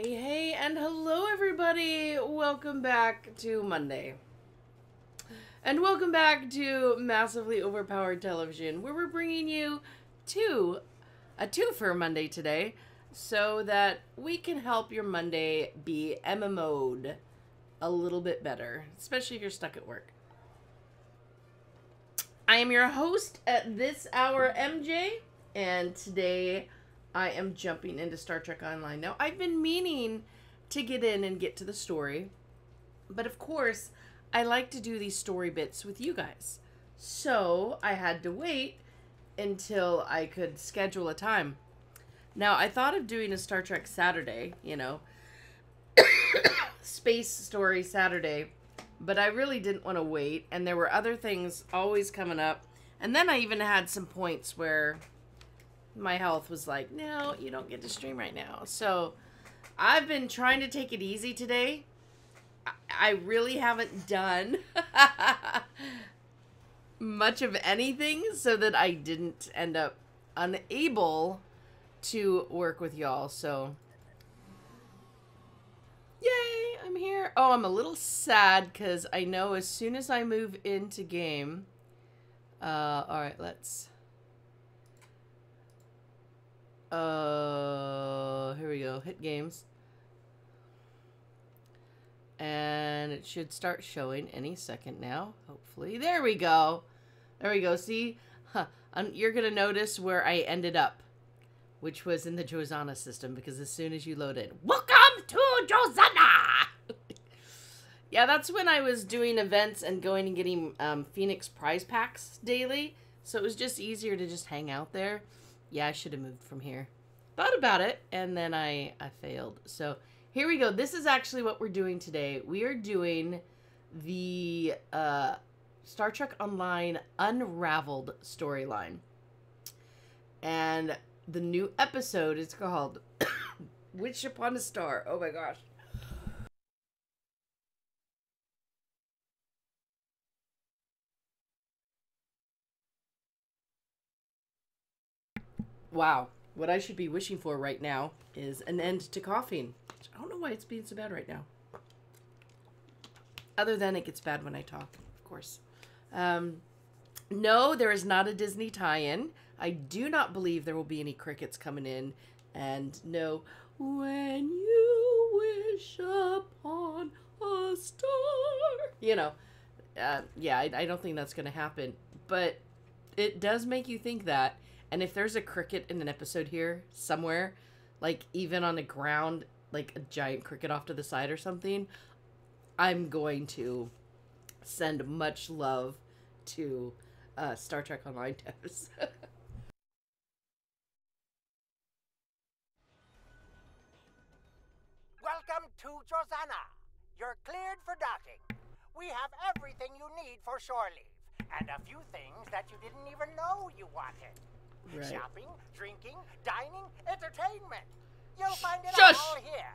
Hey, hey, and hello, everybody. Welcome back to Monday. And welcome back to Massively Overpowered Television, where we're bringing you two, a two for Monday today, so that we can help your Monday be MMO'd a little bit better, especially if you're stuck at work. I am your host at this hour, MJ, and today I am jumping into Star Trek Online. Now, I've been meaning to get in and get to the story, but of course, I like to do these story bits with you guys. So, I had to wait until I could schedule a time. Now, I thought of doing a Star Trek Saturday, you know, space story Saturday, but I really didn't want to wait, and there were other things always coming up. And then I even had some points where my health was like, no, you don't get to stream right now. So I've been trying to take it easy today. I- really haven't done much of anything so that I didn't end up unable to work with y'all. So yay, I'm here. Oh, I'm a little sad because I know as soon as I move into game. Uh, all right, let's. Uh, here we go. Hit games. And it should start showing any second now, hopefully. There we go. There we go. See? Huh. You're going to notice where I ended up, which was in the Drozana system, because as soon as you load it, welcome to Drozana! yeah, that's when I was doing events and going and getting um, Phoenix prize packs daily. So it was just easier to just hang out there. Yeah, I should have moved from here. Thought about it, and then I, I failed. So here we go. This is actually what we're doing today. We are doing the uh, Star Trek Online Unraveled storyline. And the new episode is called Wish Upon a Star. Oh my gosh. Wow. What I should be wishing for right now is an end to coughing. I don't know why it's being so bad right now. Other than it gets bad when I talk, of course. Um, no, there is not a Disney tie-in. I do not believe there will be any crickets coming in. And no, when you wish upon a star. You know, uh, yeah, I, I don't think that's going to happen. But it does make you think that. And if there's a cricket in an episode here somewhere, like even on the ground, like a giant cricket off to the side or something, I'm going to send much love to uh, Star Trek Online devs. Welcome to Drozana. You're cleared for docking. We have everything you need for shore leave, and a few things that you didn't even know you wanted. Right. Shopping, drinking, dining, entertainment. You'll find it Shush. all here.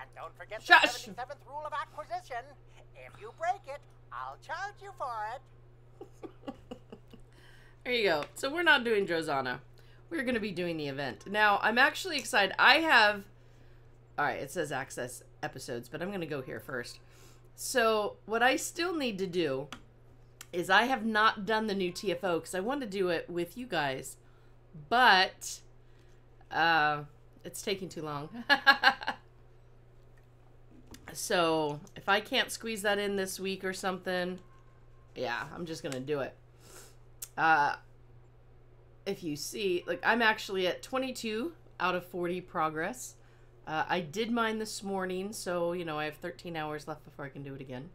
And don't forget Shush. the 77th rule of acquisition. If you break it, I'll charge you for it. There you go. So we're not doing Drozana. We're going to be doing the event. Now, I'm actually excited. I have. All right, it says access episodes, but I'm going to go here first. So, what I still need to do is I have not done the new TFO because I want to do it with you guys, but uh, it's taking too long. so, if I can't squeeze that in this week or something, yeah, I'm just going to do it. Uh if you see like i'm actually at 22 out of 40 progress. Uh, i did mine this morning so you know i have 13 hours left before i can do it again.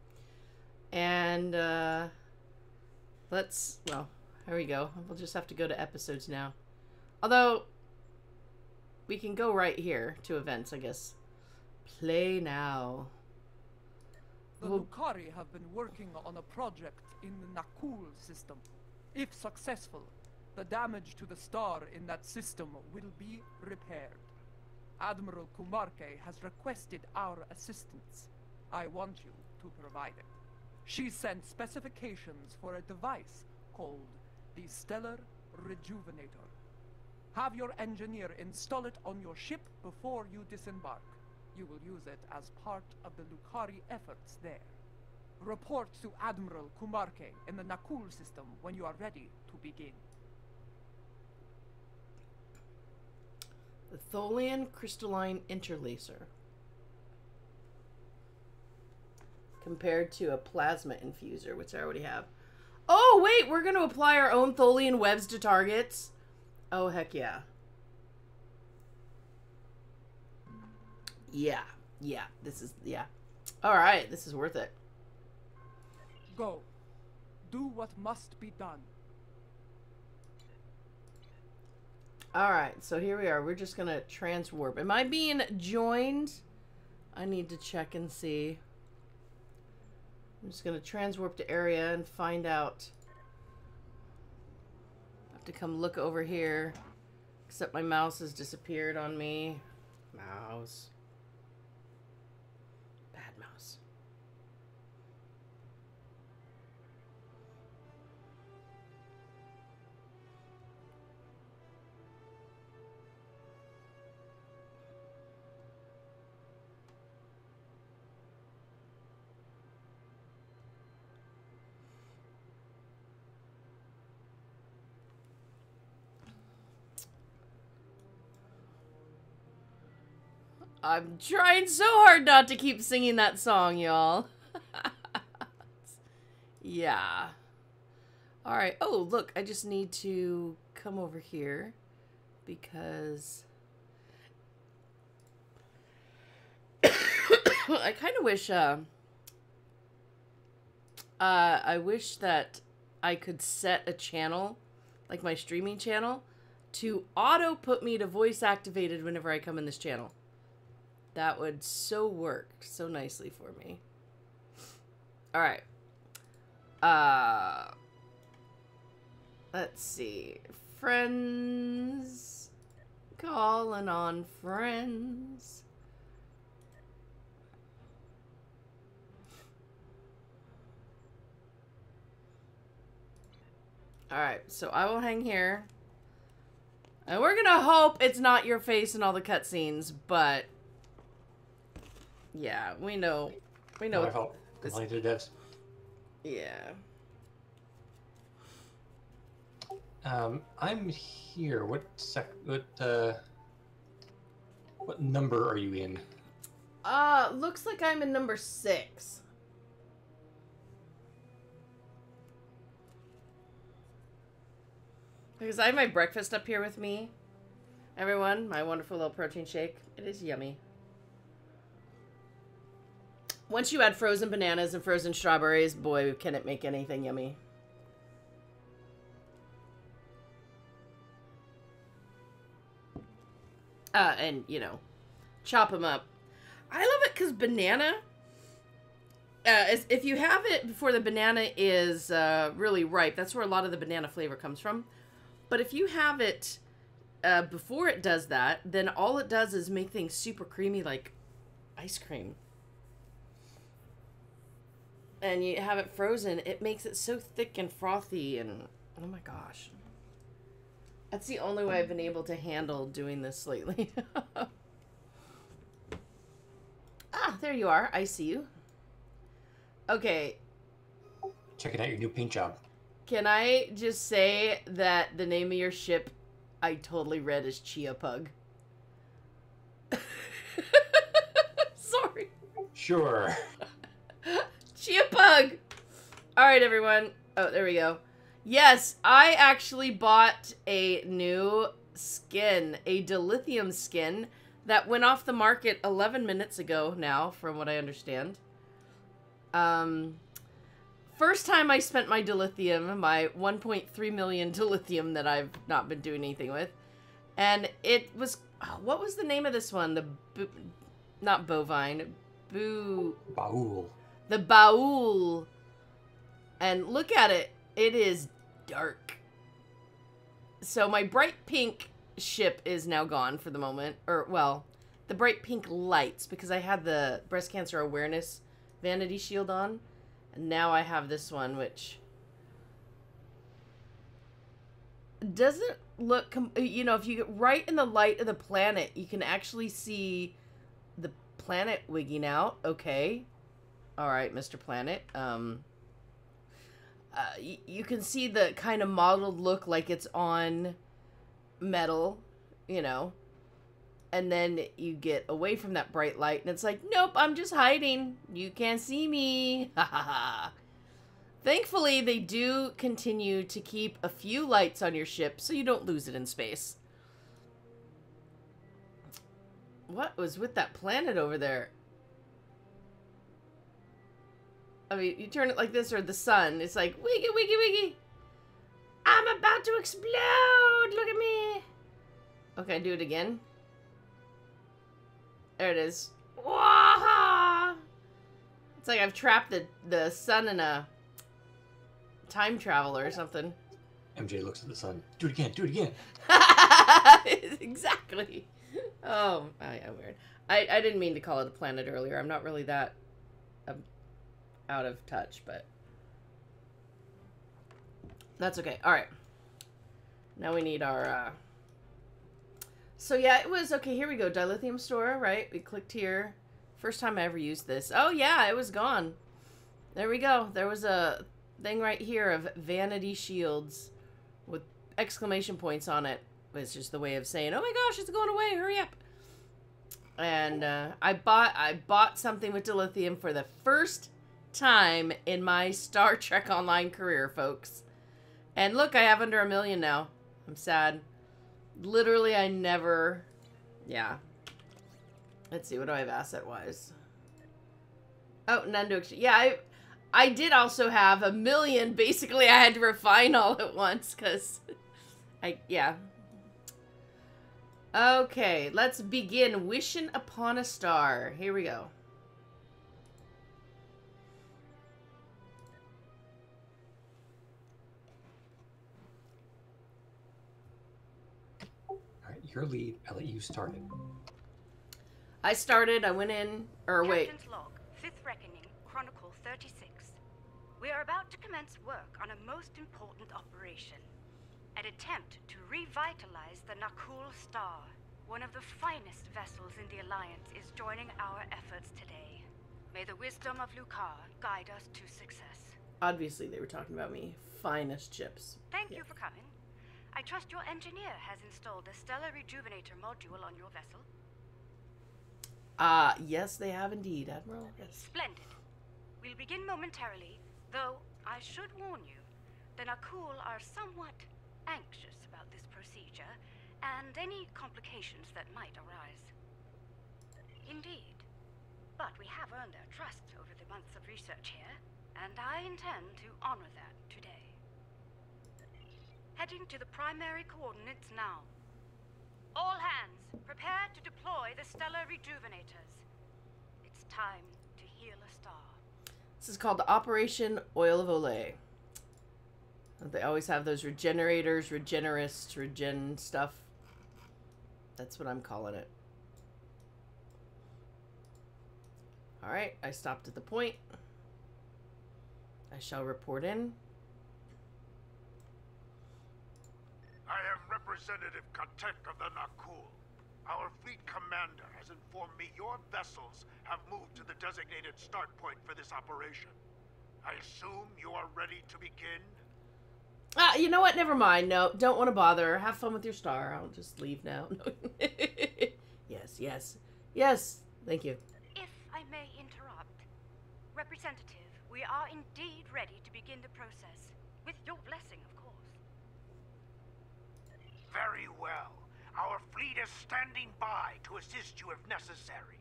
And uh let's well here we go. We'll just have to go to episodes now although we can go right here to events i guess play now The Lukari have been working on a project in the Nakul system. If successful, the damage to the star in that system will be repaired. Admiral Kuumaarke has requested our assistance. I want you to provide it. She sent specifications for a device called the Stellar Rejuvenator. Have your engineer install it on your ship before you disembark. You will use it as part of the Lukari efforts there. Report to Admiral Kuumaarke in the Nakul system when you are ready to begin. The Tholian crystalline interlacer. Compared to a plasma infuser, which I already have. Oh, wait, we're going to apply our own Tholian webs to targets. Oh, heck yeah. Yeah, yeah, this is, yeah. All right, this is worth it. Go. Do what must be done. All right, so here we are. We're just going to transwarp. Am I being joined? I need to check and see. I'm just going to transwarp to area and find out. To come look over here. Except my mouse has disappeared on me. Mouse. I'm trying so hard not to keep singing that song, y'all. yeah. All right. Oh, look, I just need to come over here because I kind of wish uh uh I wish that I could set a channel like my streaming channel to auto put me to voice activated whenever I come in this channel. That would so work so nicely for me. All right. Uh Let's see. Friends calling on friends. All right, so I will hang here. And we're gonna hope it's not your face in all the cutscenes, but yeah, we know, we know. No, I hope. this- Complain to the devs. Yeah. Um, I'm here. What sec? What uh? What number are you in? Uh, looks like I'm in number six. Because I have my breakfast up here with me. Everyone, my wonderful little protein shake. It is yummy. Once you add frozen bananas and frozen strawberries, boy, can it make anything yummy. Uh, and, you know, chop them up. I love it because banana. Uh, is, if you have it before the banana is uh, really ripe, that's where a lot of the banana flavor comes from. But if you have it uh, before it does that, then all it does is make things super creamy, like ice cream. And you have it frozen, it makes it so thick and frothy, and oh my gosh. That's the only way I've been able to handle doing this lately. ah, there you are. I see you. Okay, Checking out your new paint job. can I just say that the name of your ship I totally read as Chia Pug? Sorry. Sure. Chia Pug! Alright, everyone. Oh, there we go. Yes, I actually bought a new skin, a dilithium skin, that went off the market 11 minutes ago now, from what I understand. Um, first time I spent my dilithium, my 1.3 million dilithium that I've not been doing anything with. And it was, oh, what was the name of this one? The, not bovine, boo, Baul. The baul. And look at it. It is dark. So my bright pink ship is now gone for the moment. Or, well, the bright pink lights because I had the breast cancer awareness vanity shield on. And now I have this one, which doesn't look, you know, if you get right in the light of the planet, you can actually see the planet wigging out. Okay. All right, Mr. Planet. Um, uh, you can see the kind of modeled look like it's on metal, you know. And then you get away from that bright light, and it's like, nope, I'm just hiding. You can't see me. Ha ha ha. Thankfully, they do continue to keep a few lights on your ship so you don't lose it in space. What was with that planet over there? I mean, you turn it like this or the sun. It's like, wiggy, wiggy, wiggy. I'm about to explode. Look at me. Okay, do it again. There it is. Waha! It's like I've trapped the, the sun in a time travel or something. MJ looks at the sun. Do it again. Do it again. exactly. Oh, I, I weird. I, I didn't mean to call it a planet earlier. I'm not really that um, out of touch, but that's okay. All right. Now we need our. Uh... So yeah, it was okay. Here we go. Dilithium store, right? We clicked here. First time I ever used this. Oh yeah, it was gone. There we go. There was a thing right here of vanity shields with exclamation points on it. It's just the way of saying, "Oh my gosh, it's going away! Hurry up!" And uh, I bought I bought something with dilithium for the first time in my Star Trek Online career, folks. And look, I have under a million now. I'm sad. Literally, I never. Yeah. Let's see. What do I have asset wise? Oh, none to exchange. Yeah, I I did also have a million. Basically, I had to refine all at once because I yeah. Okay, let's begin wishing upon a star. Here we go. Your lead. I let you start it. I started. I went in. Or wait. Captain's log, Fifth Reckoning, Chronicle 36. We are about to commence work on a most important operation. An attempt to revitalize the Nakul Star. One of the finest vessels in the Alliance is joining our efforts today. May the wisdom of Lucar guide us to success. Obviously, they were talking about me. Finest chips. Thank Yeah. you for coming. I trust your engineer has installed a stellar rejuvenator module on your vessel. Ah, yes, they have indeed, Admiral. Yes. Splendid. We'll begin momentarily, though I should warn you, the Nakul are somewhat anxious about this procedure and any complications that might arise. Indeed. But we have earned their trust over the months of research here, and I intend to honor that today. Heading to the primary coordinates now. All hands, prepare to deploy the stellar rejuvenators. It's time to heal a star. This is called Operation Oil of Olay. They always have those regenerators, regenerists, regen stuff. That's what I'm calling it. Alright, I stopped at the point. I shall report in. I am Representative Katek of the Nakul. Our fleet commander has informed me your vessels have moved to the designated start point for this operation. I assume you are ready to begin? Ah, you know what? Never mind. No, don't want to bother. Have fun with your star. I'll just leave now. yes, yes, yes. Thank you. If I may interrupt, Representative, we are indeed ready to begin the process. With your blessing, of course. Very well. Our fleet is standing by to assist you if necessary.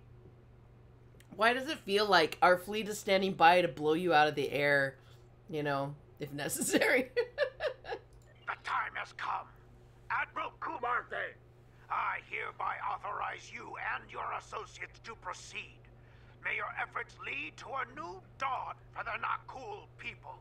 Why does it feel like our fleet is standing by to blow you out of the air, you know, if necessary? The time has come. Admiral Kuumaarke, I hereby authorize you and your associates to proceed. May your efforts lead to a new dawn for the Nakul people.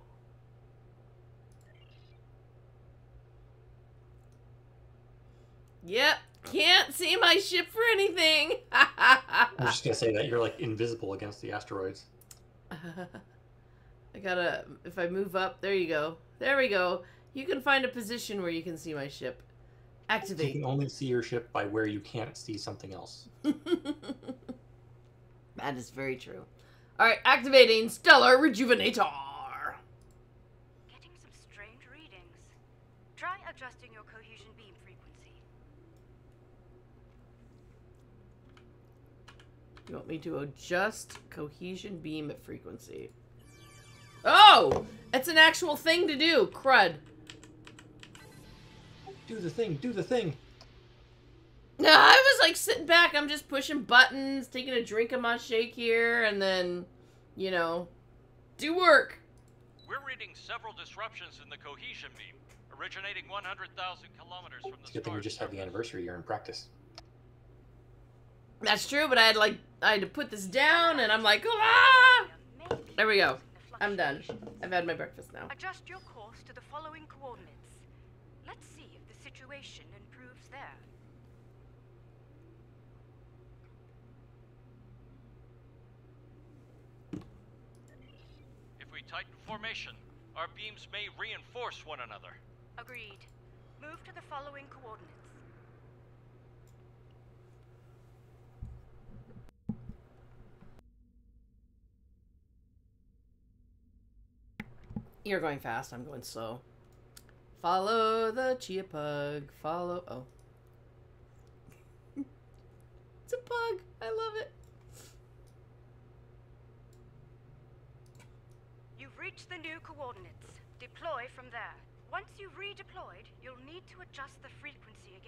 Yep, can't see my ship for anything. I was just gonna say that you're like invisible against the asteroids. I gotta, if I move up, there you go. There we go. You can find a position where you can see my ship. Activate. You can only see your ship by where you can't see something else. That is very true. All right, activating Stellar Rejuvenator. Getting some strange readings. Try adjusting your cohesion beam frequency. You want me to adjust cohesion beam at frequency? Oh, it's an actual thing to do. Crud. Do the thing, do the thing. No, I was like sitting back. I'm just pushing buttons, taking a drink of my shake here, and then, you know, do work. We're reading several disruptions in the cohesion beam, originating 100,000 kilometers from the It's a good thing we star's just had the anniversary year in practice. That's true, but I had like I had to put this down, and I'm like, ah! There we go. I'm done. I've had my breakfast now. Adjust your course to the following coordinates. Let's see if the situation improves there. If we tighten formation, our beams may reinforce one another. Agreed. Move to the following coordinates. You're going fast. I'm going slow. Follow the chia pug. Follow. Oh. it's a pug. I love it. You've reached the new coordinates. Deploy from there. Once you've redeployed, you'll need to adjust the frequency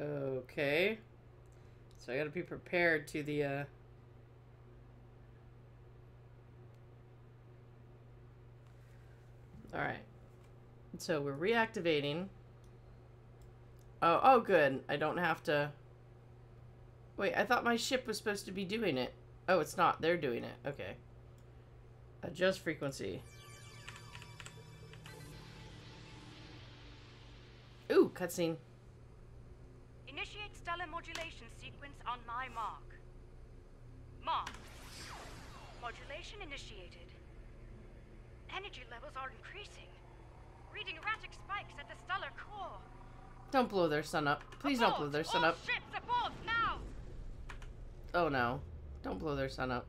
again. Okay. So I gotta be prepared to the, uh... Alright. So we're reactivating. Oh, oh good. I don't have to... Wait, I thought my ship was supposed to be doing it. Oh, it's not. They're doing it. Okay. Adjust frequency. Ooh, cutscene. Initiate stellar modulation sequence on my mark. Mark. Modulation initiated. Energy levels are increasing. Reading erratic spikes at the stellar core. Don't blow their sun up. Please don't blow their sun All up. ships abort now! Oh no. Don't blow their sun up.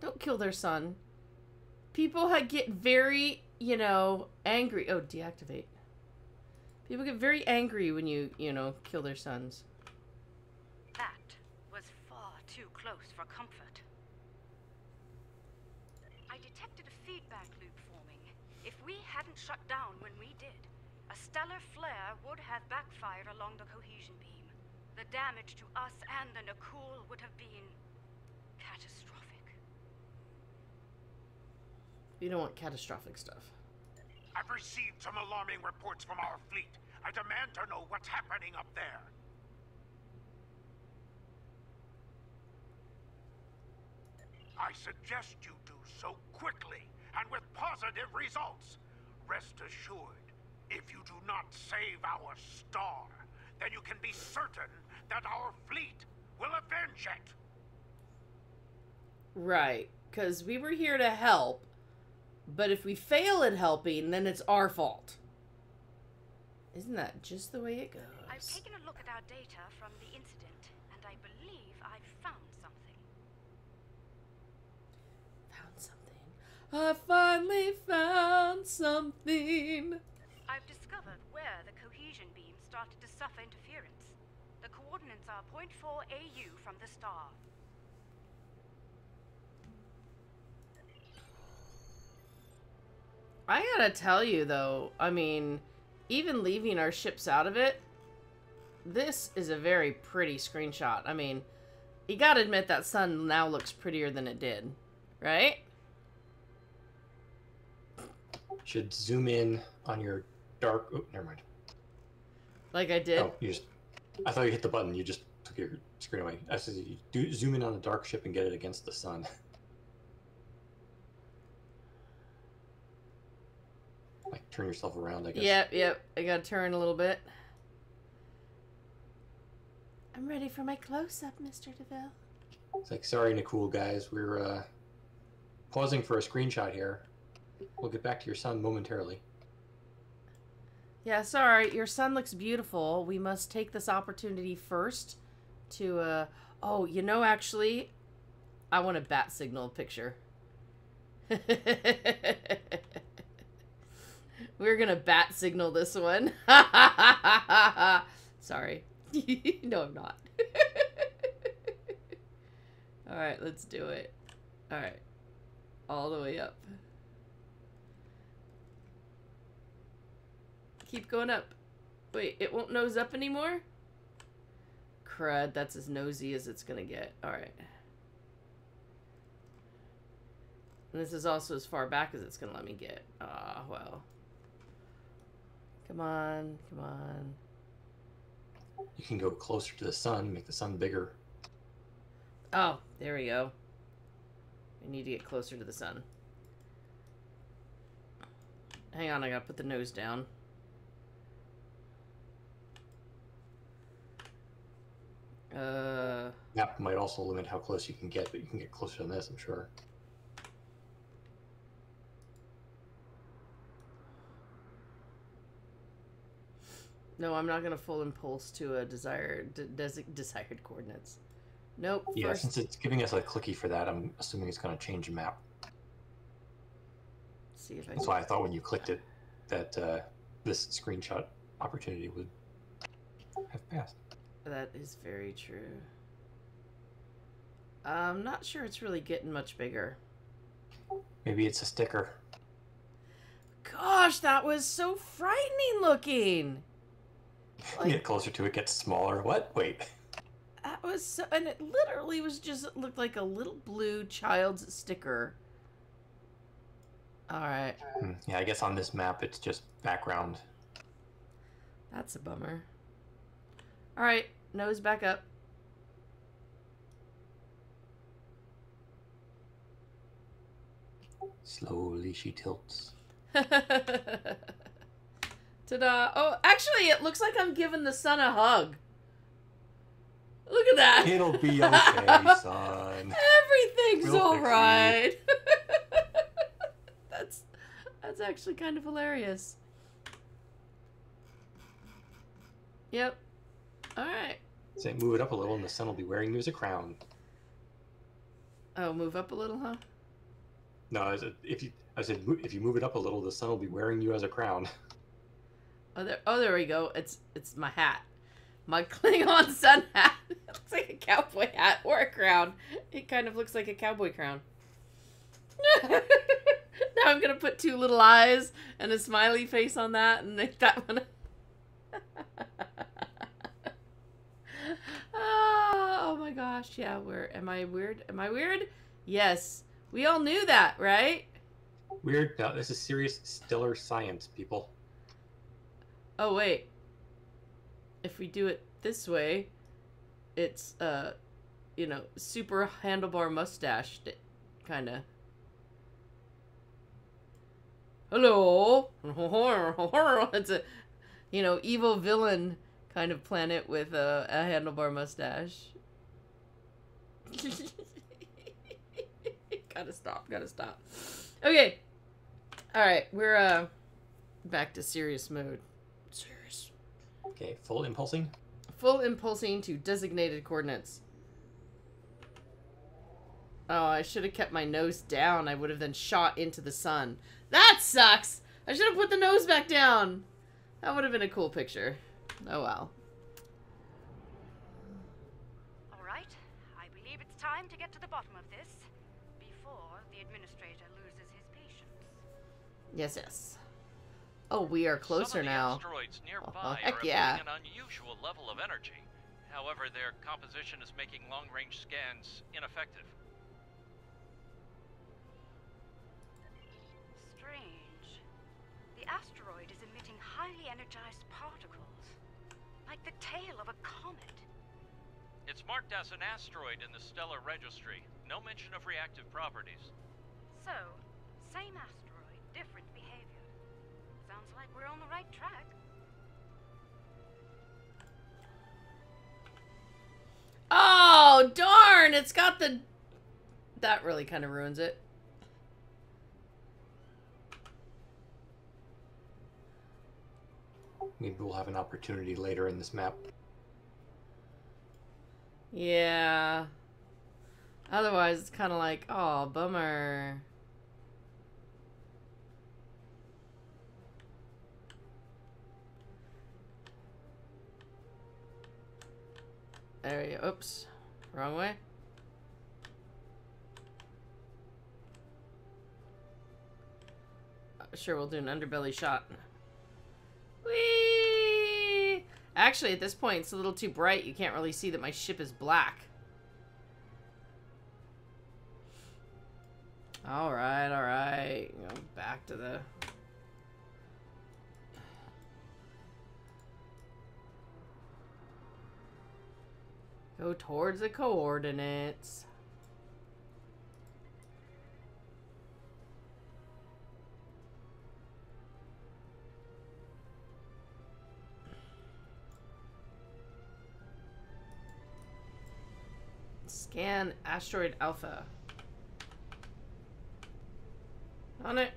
Don't kill their son. People get very, you know, angry. Oh, deactivate. People get very angry when you, you know, kill their sons. That was far too close for comfort. I detected a feedback loop forming. If we hadn't shut down when we did, a stellar flare would have backfired along the cohesion beam. The damage to us and the Nakul would have been catastrophic. You don't want catastrophic stuff. I've received some alarming reports from our fleet. I demand to know what's happening up there. I suggest you do so quickly and with positive results. Rest assured, if you do not save our star, then you can be certain that our fleet will avenge it. Right. Because we were here to help. But if we fail at helping, then it's our fault. Isn't that just the way it goes? I've taken a look at our data from the incident, and I believe I've found something. Found something. I finally found something. I've discovered where the cohesion beam started to suffer interference. The coordinates are 0.4 AU from the star. I gotta tell you though, I mean, even leaving our ships out of it, this is a very pretty screenshot. I mean, you gotta admit that sun now looks prettier than it did, right? Should zoom in on your dark. Oh, never mind. Like I did. Oh, you just. I thought you hit the button. You just took your screen away. I said you do zoom in on the dark ship and get it against the sun. like turn yourself around. I guess. Yep, yep. I gotta turn a little bit. I'm ready for my close up, Mr. DeMille. It's like sorry, Nakul guys. We're uh, pausing for a screenshot here. We'll get back to your son momentarily. Yeah, sorry. Your son looks beautiful. We must take this opportunity first to uh oh, you know actually I want a bat signal picture. We're gonna bat signal this one. Sorry. no, I'm not. Alright, let's do it. Alright. All the way up. Keep going up. Wait, it won't nose up anymore? Crud, that's as nosy as it's gonna get. Alright. And this is also as far back as it's gonna let me get. Ah, well. Come on, come on. You can go closer to the sun, make the sun bigger. Oh, there we go. We need to get closer to the sun. Hang on, I gotta put the nose down. Uh, Map might also limit how close you can get, but you can get closer than this, I'm sure. no, I'm not gonna full impulse to a desired de- desired coordinates. Nope. Yeah, first, since it's giving us a clicky for that, I'm assuming it's going to change the map. see if I That's why I thought when you clicked it that uh, this screenshot opportunity would have passed. That is very true. I'm not sure it's really getting much bigger. Maybe it's a sticker. Gosh, that was so frightening looking. You get closer to it, gets smaller. What? Wait. That was so, and it literally was just it looked like a little blue child's sticker. All right, Hmm, Yeah, I guess on this map it's just background. that's a bummer. All right, nose back up. Slowly she tilts. Ta-da! Oh, actually, it looks like I'm giving the sun a hug. Look at that. It'll be okay, son. Everything's all right. that's that's actually kind of hilarious. Yep. All right. Say move it up a little, and the sun will be wearing you as a crown. Oh, move up a little, huh? No, I said, if you, I said if you move it up a little, the sun will be wearing you as a crown. Oh, there. Oh, there we go. It's it's my hat, my Klingon sun hat. it looks like a cowboy hat or a crown. It kind of looks like a cowboy crown. now I'm gonna put two little eyes and a smiley face on that, and make that one. Ah, oh my gosh! Yeah, where am I weird? Am I weird? Yes, we all knew that, right? Weird. No, this is serious stellar science, people. Oh wait. If we do it this way, it's uh, you know, super handlebar mustache, kind of. Hello. it's a, you know, evil villain kind of planet with a, a handlebar mustache. gotta stop. Gotta stop. Okay. All right, we're uh back to serious mode. Serious. Okay, full impulsing. Full impulsing to designated coordinates. Oh, I should have kept my nose down. I would have then shot into the sun. That sucks! I should have put the nose back down. That would have been a cool picture. Oh well. All right, I believe it's time to get to the bottom of this before the administrator loses his patience. Yes, yes. Oh, we are closer Some of the now. asteroids nearby Oh, heck are yeah. an unusual level of energy. However, their composition is making long-range scans ineffective. Strange. The asteroid is emitting highly energized particles, like the tail of a comet. It's marked as an asteroid in the stellar registry. No mention of reactive properties. So, same asteroid, different behavior. Sounds like we're on the right track. Oh, darn! It's got the. That really kind of ruins it. Maybe we'll have an opportunity later in this map. Yeah. Otherwise, it's kind of like, oh, bummer. There you Oops. Wrong way. Uh, Sure, we'll do an underbelly shot. Actually, at this point, it's a little too bright. You can't really see that my ship is black. All right, all right. Go back to the. Go towards the coordinates. Scan asteroid alpha. On it.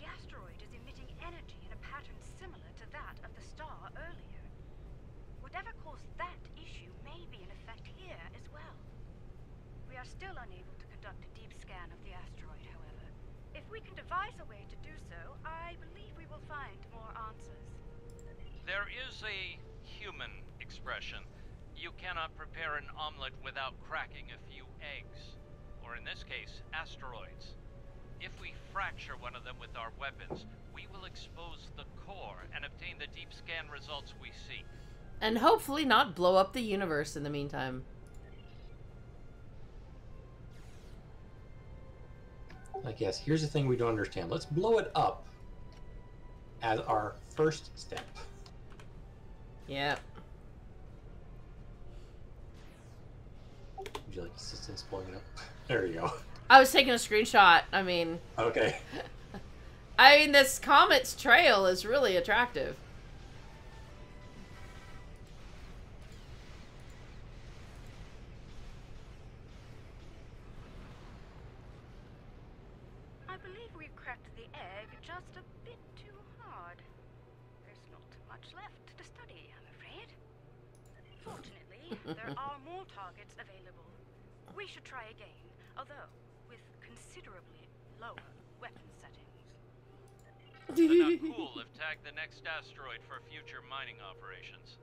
The asteroid is emitting energy in a pattern similar to that of the star earlier. Whatever caused that issue may be in effect here as well. We are still unable to conduct a deep scan of the asteroid, however. If we can devise a way to do so, I believe we will find more answers. There is a human expression. You cannot prepare an omelet without cracking a few eggs. Or in this case, asteroids. If we fracture one of them with our weapons, we will expose the core and obtain the deep scan results we seek. And hopefully not blow up the universe in the meantime. Like, yes, here's the thing we don't understand. Let's blow it up as our first step. Yep. Would you like assistance blowing it up? There you go. I was taking a screenshot. I mean, Okay. I mean, this comet's trail is really attractive. We should try again, although with considerably lower weapon settings. The Nakul have tagged the next asteroid for future mining operations.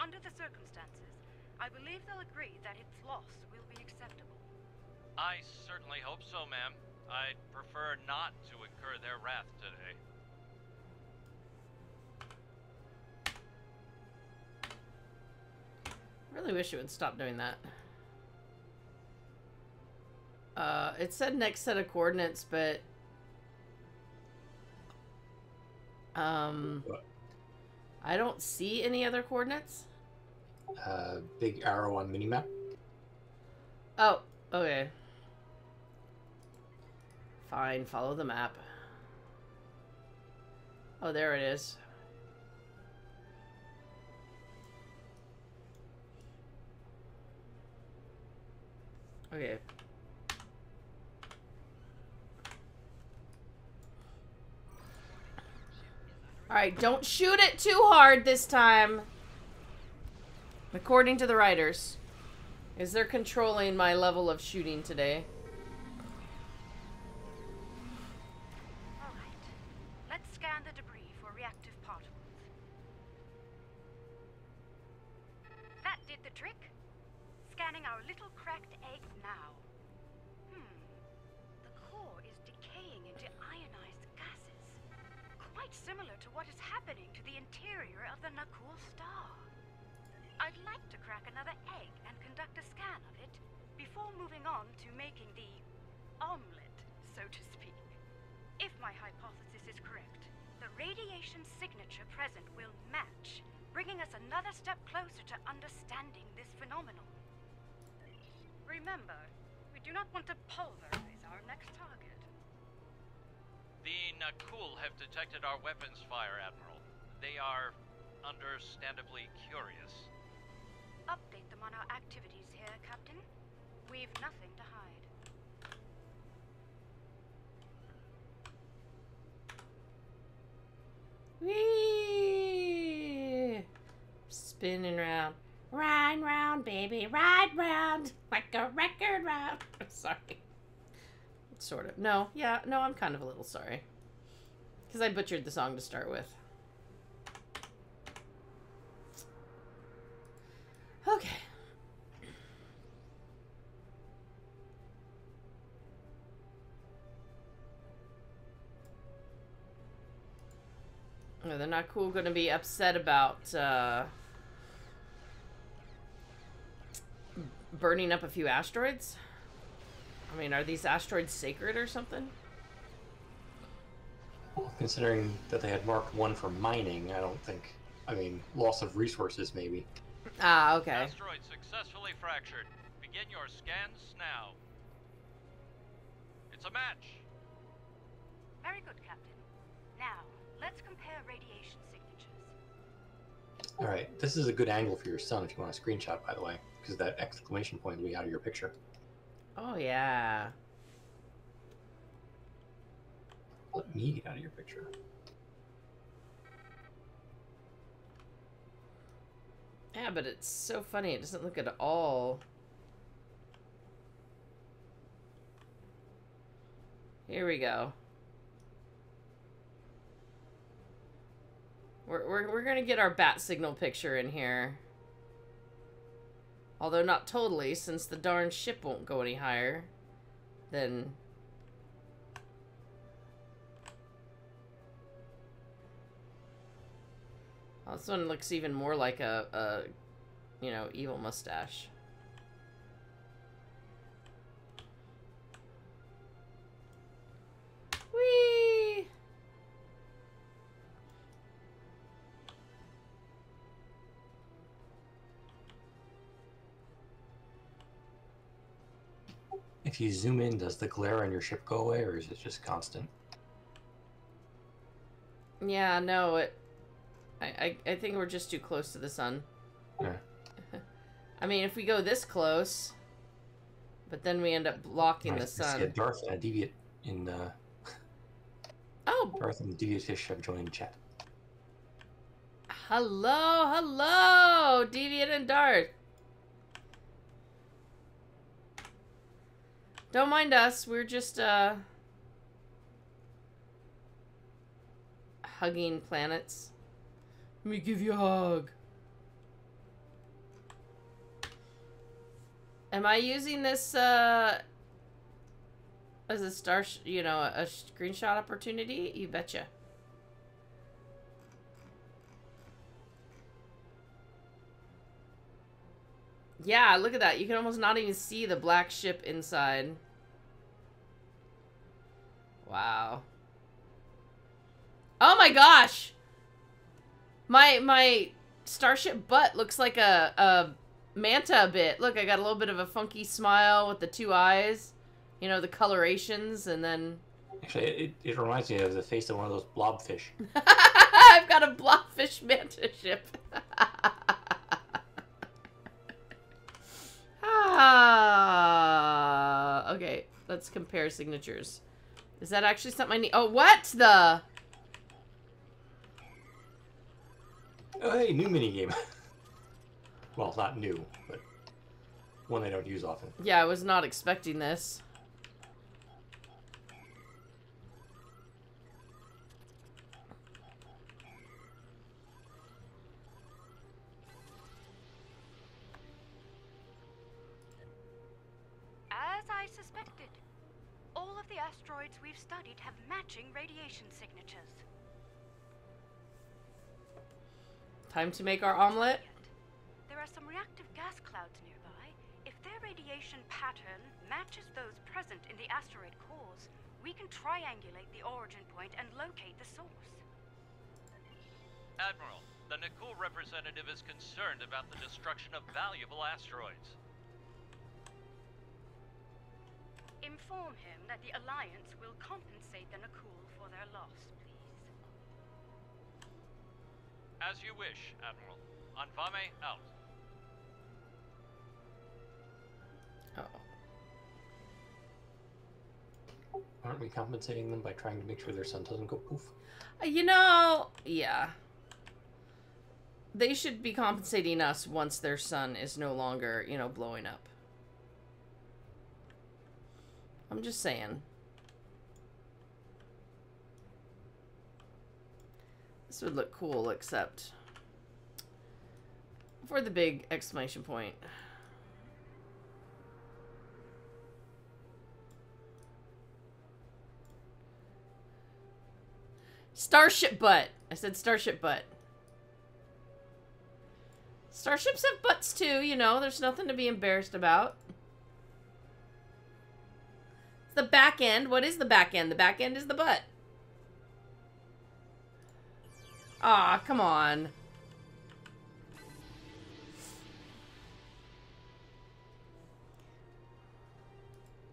Under the circumstances, I believe they'll agree that its loss will be acceptable. I certainly hope so, ma'am. I'd prefer not to incur their wrath today. Really wish it would stop doing that. Uh, it said next set of coordinates, but um, I don't see any other coordinates. Uh, big arrow on minimap. Oh, okay. Fine, follow the map. Oh, there it is. Okay. Alright, don't shoot it too hard this time. According to the writers. Is they're controlling my level of shooting today. All right. Let's scan the debris for reactive particles. That did the trick. Scanning our little cracked egg now. The Nakul star. I'd like to crack another egg and conduct a scan of it before moving on to making the omelet, so to speak. If my hypothesis is correct, the radiation signature present will match, bringing us another step closer to understanding this phenomenon. Remember, we do not want to pulverize our next target. The Nakul have detected our weapons fire, Admiral. They are understandably curious. Update them on our activities here, Captain. We've nothing to hide. Whee! Spinning round. Ride round, baby, ride round like a record round. sorry. Sort of. No, yeah, no, I'm kind of a little sorry. Because I butchered the song to start with. Okay. No, they're not cool gonna be upset about uh, burning up a few asteroids. I mean, are these asteroids sacred or something? Well, considering that they had marked one for mining, I don't think. I mean, loss of resources, maybe. Ah, okay. Asteroid successfully fractured. Begin your scans now. It's a match. Very good, Captain. Now, let's compare radiation signatures. All right, this is a good angle for your son if you want a screenshot, by the way, because that exclamation point will be out of your picture. Oh, yeah. Let me get out of your picture. Yeah, but it's so funny. It doesn't look at all. Here we go. We're, we're, we're gonna get our bat signal picture in here. Although not totally, since the darn ship won't go any higher than... this one looks even more like a, a you know, evil mustache. Whee! If you zoom in, does the glare on your ship go away, or is it just constant? Yeah, no, it... I, I, I think we're just too close to the sun. Yeah. I mean, if we go this close, but then we end up blocking the Nice. I see sun. Darth and a Deviant in uh, Oh, Darth and the Deviant Fish have joined chat. hello, hello, Deviant and Dart. Don't mind us. We're just uh hugging planets. Let me give you a hug. Am I using this uh as a star, you know, a screenshot opportunity? You betcha. Yeah, look at that. You can almost not even see the black ship inside. Wow. Oh my gosh! My my starship butt looks like a a manta a bit. Look, I got a little bit of a funky smile with the two eyes. You know, the colorations and then Actually, it, it reminds me of the face of one of those blobfish. I've got a blobfish manta ship. ah, okay, let's compare signatures. Is that actually something I need? Oh, what the? Oh, hey, new minigame. well, not new, but one they don't use often. Yeah, I was not expecting this. As I suspected, all of the asteroids we've studied have matching radiation signatures. Time to make our omelet. There are some reactive gas clouds nearby. If their radiation pattern matches those present in the asteroid cores, we can triangulate the origin point and locate the source. Admiral, the Nakul representative is concerned about the destruction of valuable asteroids. Inform him that the Alliance will compensate the Nakul for their loss, please. As you wish, Admiral. Anfame out. Oh. Aren't we compensating them by trying to make sure their sun doesn't go poof? Uh, You know, yeah. they should be compensating us once their sun is no longer, you know, blowing up. I'm just saying. This would look cool, except for the big exclamation point. Starship butt. I said starship butt. Starships have butts too, you know. There's nothing to be embarrassed about. The back end. What is the back end? The back end is the butt. Ah, come on.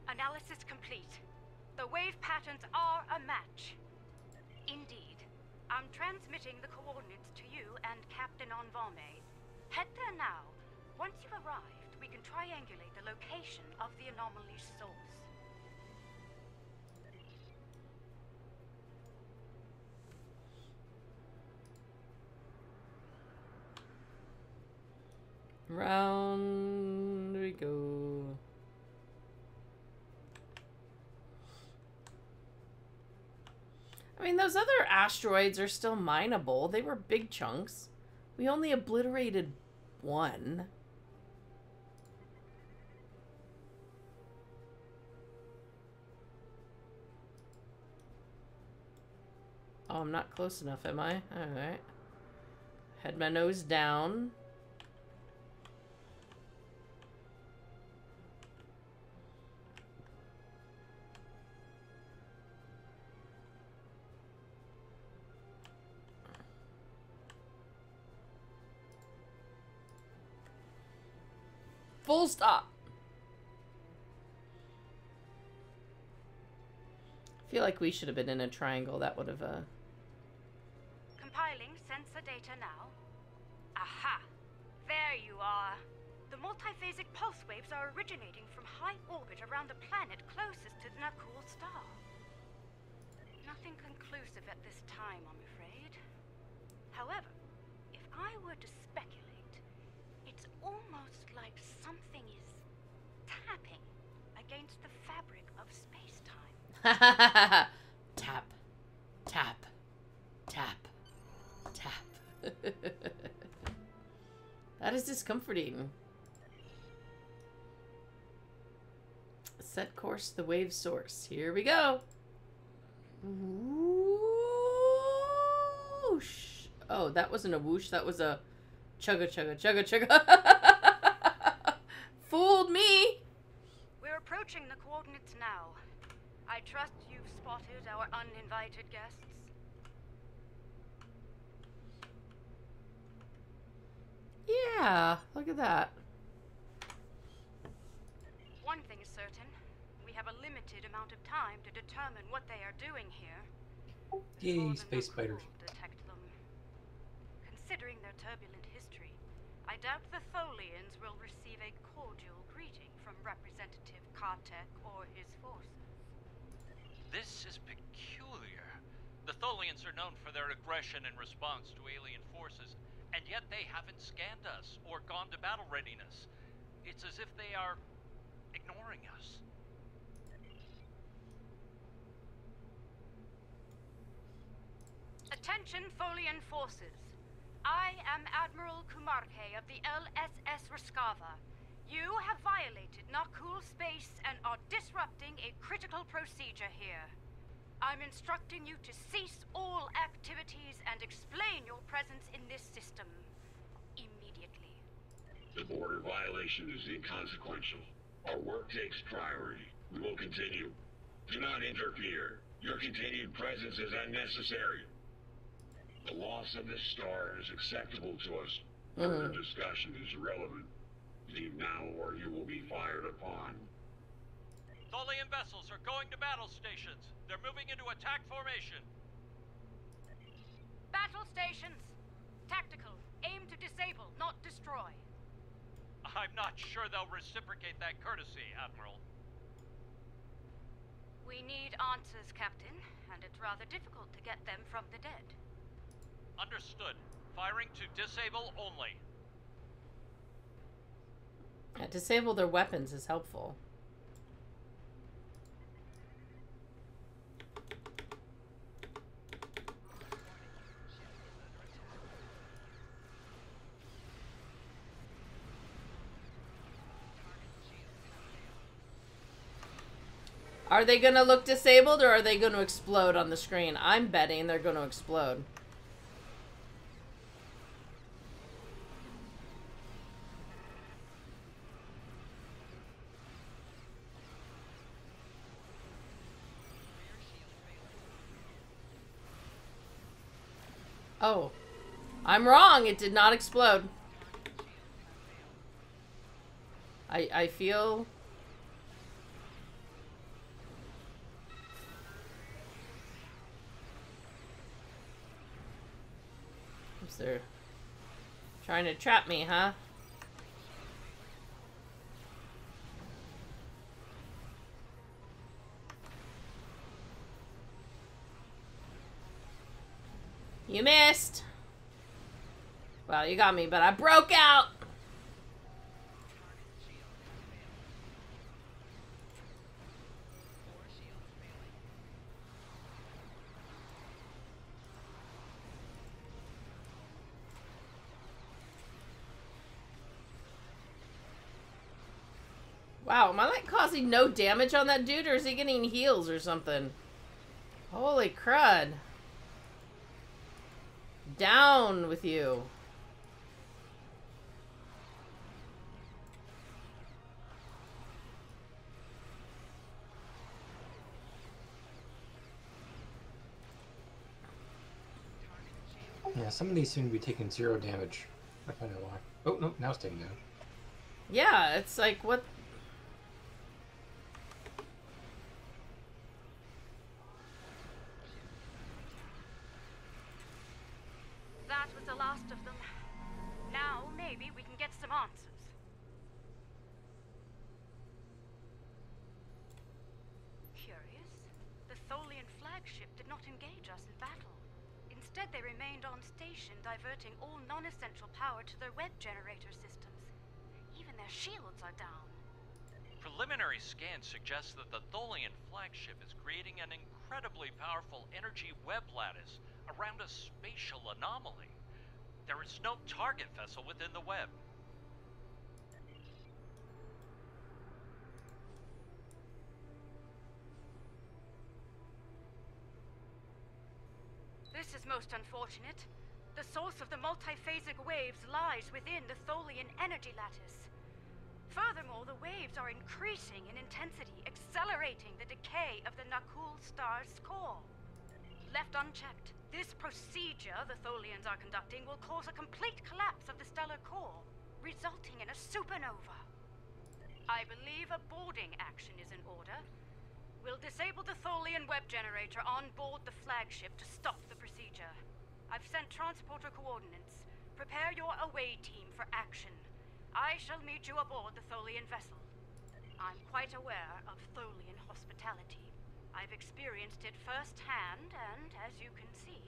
Analysis complete. The wave patterns are a match. Indeed. I'm transmitting the coordinates to you and Captain Envame. Head there now. Once you've arrived, we can triangulate the location of the anomaly's source. Round we go. I mean, those other asteroids are still mineable. They were big chunks. We only obliterated one. Oh, I'm not close enough, am I? Alright. Head my nose down. Full stop. I feel like we should have been in a triangle. That would have, uh... Compiling sensor data now. Aha! There you are. The multiphasic pulse waves are originating from high orbit around the planet closest to the Nakul star. Nothing conclusive at this time, I'm afraid. However, if I were to speculate, almost like something is tapping against the fabric of space-time. tap, tap, tap, tap. that is discomforting. Set course the wave source. Here we go. Whoosh. Oh, that wasn't a whoosh. That was a chugga chugga chugga chugga. Fooled me. We're approaching the coordinates now. I trust you've spotted our uninvited guests. Yeah, look at that. One thing is certain. We have a limited amount of time to determine what they are doing here. Yay, space spiders. detect them. Considering their turbulent I doubt the Tholians will receive a cordial greeting from Representative Kartek or his forces. This is peculiar. The Tholians are known for their aggression in response to alien forces, and yet they haven't scanned us or gone to battle readiness. It's as if they are ignoring us. Attention, Tholian forces. I am Admiral Kuumaarke of the LSS Raskava. You have violated Nakul space and are disrupting a critical procedure here. I'm instructing you to cease all activities and explain your presence in this system. Immediately. The border violation is inconsequential. Our work takes priority. We will continue. Do not interfere. Your continued presence is unnecessary. The loss of this star is acceptable to us. Mm-hmm. Further discussion is irrelevant. Leave now or you will be fired upon. Tholian vessels are going to battle stations. They're moving into attack formation. Battle stations. Tactical. Aim to disable, not destroy. I'm not sure they'll reciprocate that courtesy, Admiral. We need answers, Captain, and it's rather difficult to get them from the dead. Understood. Firing to disable only. Yeah, disable their weapons is helpful. Are they going to look disabled or are they going to explode on the screen? I'm betting they're going to explode. Oh. I'm wrong. It did not explode. I I feel Oops, they're trying to trap me, huh? You missed. Well, you got me, but I broke out. Wow, am I like causing no damage on that dude or is he getting heals or something? Holy crud. Down with you. Yeah, some of these seem to be taking zero damage. I don't know why. Oh, no, now it's taking damage. Yeah, it's like what Preliminary scans suggest that the Tholian flagship is creating an incredibly powerful energy web lattice around a spatial anomaly. There is no target vessel within the web. This is most unfortunate. The source of the multiphasic waves lies within the Tholian energy lattice. Furthermore, the waves are increasing in intensity, accelerating the decay of the Nakul star's core. Left unchecked, this procedure the Tholians are conducting will cause a complete collapse of the stellar core, resulting in a supernova. I believe a boarding action is in order. We'll disable the Tholian web generator on board the flagship to stop the procedure. I've sent transporter coordinates. Prepare your away team for action. I shall meet you aboard the Tholian vessel. I'm quite aware of Tholian hospitality. I've experienced it firsthand, and as you can see,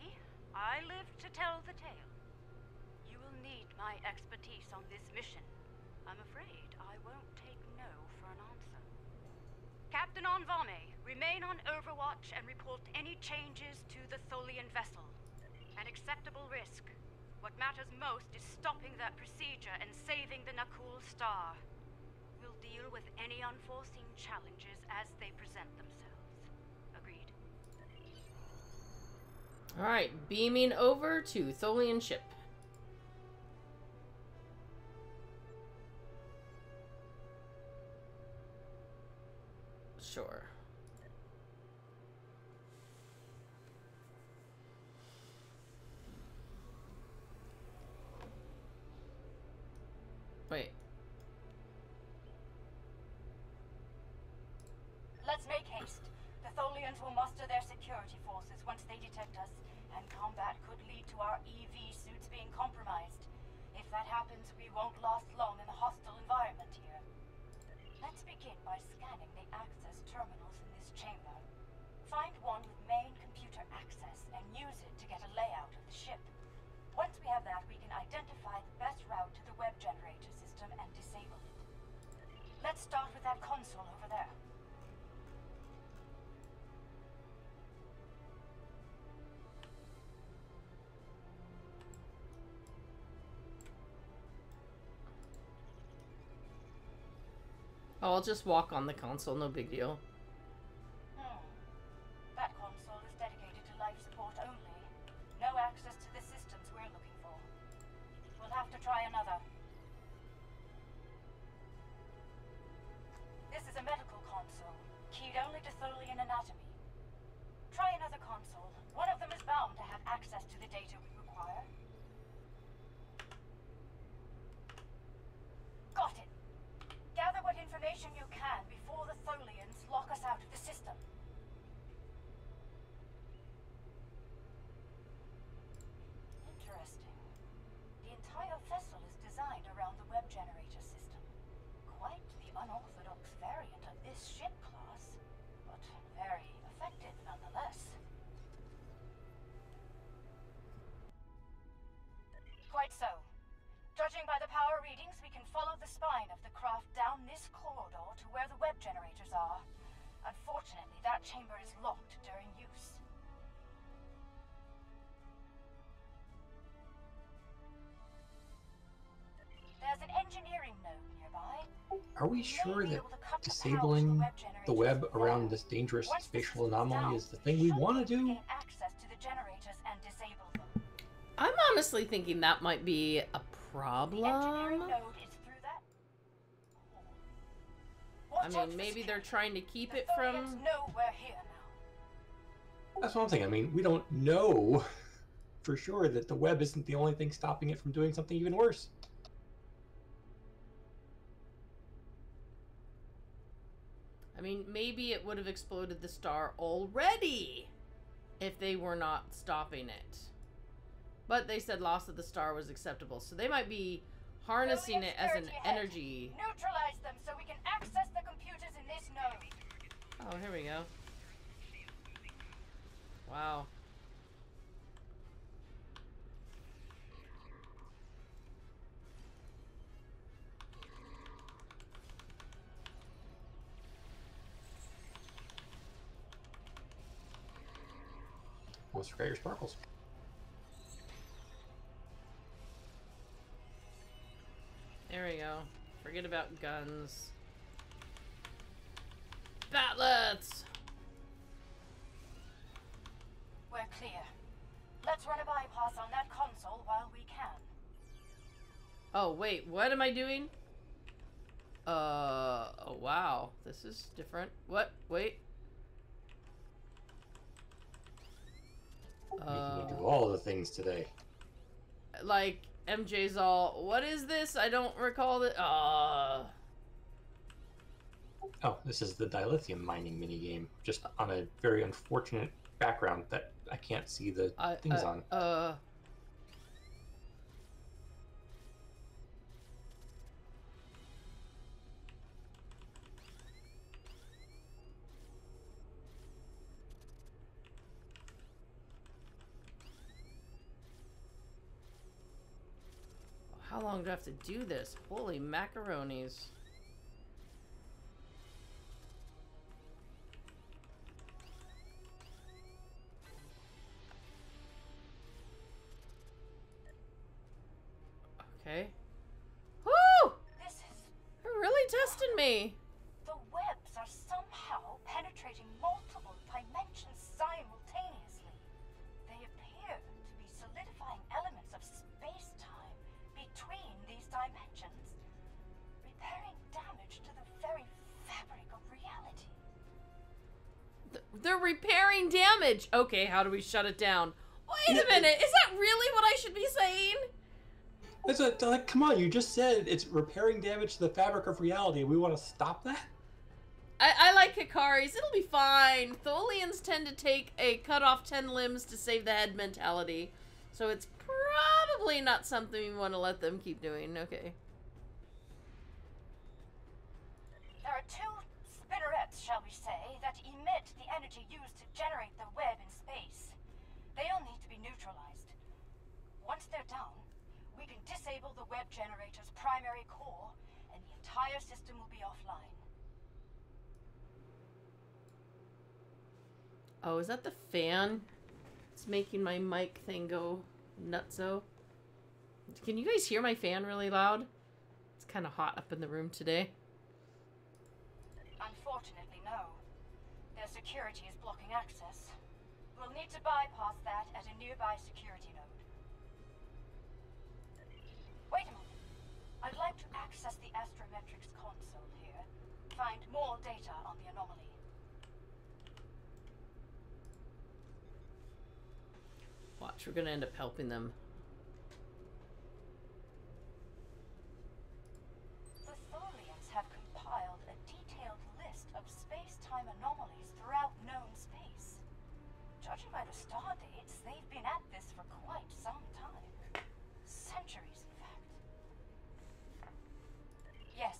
I live to tell the tale. You will need my expertise on this mission. I'm afraid I won't take no for an answer. Captain Onvame, remain on Overwatch and report any changes to the Tholian vessel. An acceptable risk. What matters most is stopping that procedure and saving the Nakul Star. We'll deal with any unforeseen challenges as they present themselves. Agreed. Alright, beaming over to Tholian ship. Sure. Wait. Let's make haste. The Tholians will muster their security forces detect us, and combat could lead to our EV suits being compromised. If that happens, we won't last long in the hostile environment here. Let's begin by scanning the access terminals in this chamber. Find one with main computer access and use it to get a layout of the ship. Once we have that, we can identify the best route to the web generator system and disable it. Let's start with that console over there. Oh, I'll just walk on the console, no big deal. Hmm. That console is dedicated to life support only. No access to the systems we're looking for. We'll have to try another. This is a medical console, keyed only to Tholian anatomy. Try another console. One of them is bound to have access to the data we require. Got it. Gather what information you can before the Tholians lock us out of the system. Interesting. The entire vessel is designed around the web generator system. Quite the unorthodox variant of this ship class, but very effective nonetheless. Quite so. Judging by the power readings, we can follow the spine of the craft down this corridor to where the web generators are. Unfortunately, that chamber is locked during use. There's an engineering node nearby. Are we sure that disabling the web around this dangerous spatial anomaly is the thing we want to do? Access to the generators and disable them. I'm honestly thinking that might be a The engineering problem. node is through that. I mean, maybe they're trying to keep it from. know we're here now. That's what I'm saying. I mean, we don't know for sure that the web isn't the only thing stopping it from doing something even worse. I mean, maybe it would have exploded the star already if they were not stopping it. But they said loss of the star was acceptable, so they might be harnessing it as an Security ahead. energy. Neutralize them so we can access the computers in this node. Oh, here we go. Wow. Almost forgot your sparkles. Forget about guns. Bat'leths! We're clear. Let's run a bypass on that console while we can. Oh, wait, what am I doing? Uh, oh, wow. This is different. What? Wait. Making Uh, you do all the things today. like, MJ's all, what is this? I don't recall that. Uh, Oh, this is the dilithium mining minigame, just on a very unfortunate background that I can't see the I, things uh, on. Uh, long do I have to do this? Holy macaronis. They're repairing damage. Okay, how do we shut it down? Wait a minute. Is that really what I should be saying? That's a, like, come on, you just said it's repairing damage to the fabric of reality. We want to stop that? I, I like Hikari's. It'll be fine. Tholians tend to take a cut off 10 limbs to save the head mentality. So it's probably not something we want to let them keep doing. Okay. There are two shall we say, that emit the energy used to generate the web in space. They'll need to be neutralized. Once they're down, we can disable the web generator's primary core, and the entire system will be offline. Oh, is that the fan? It's making my mic thing go nutso. Can you guys hear my fan really loud? It's kind of hot up in the room today. Unfortunately, security is blocking access. We'll need to bypass that at a nearby security node. Wait a moment. I'd like to access the astrometrics console here. Find more data on the anomaly. Watch, we're gonna end up helping them. Judging by the star dates, they've been at this for quite some time. Centuries, in fact. Yes.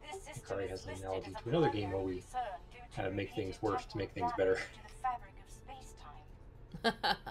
This system Hikari is has an listed analogy to another game where we concern due to kind of make things worse to make things temporal better.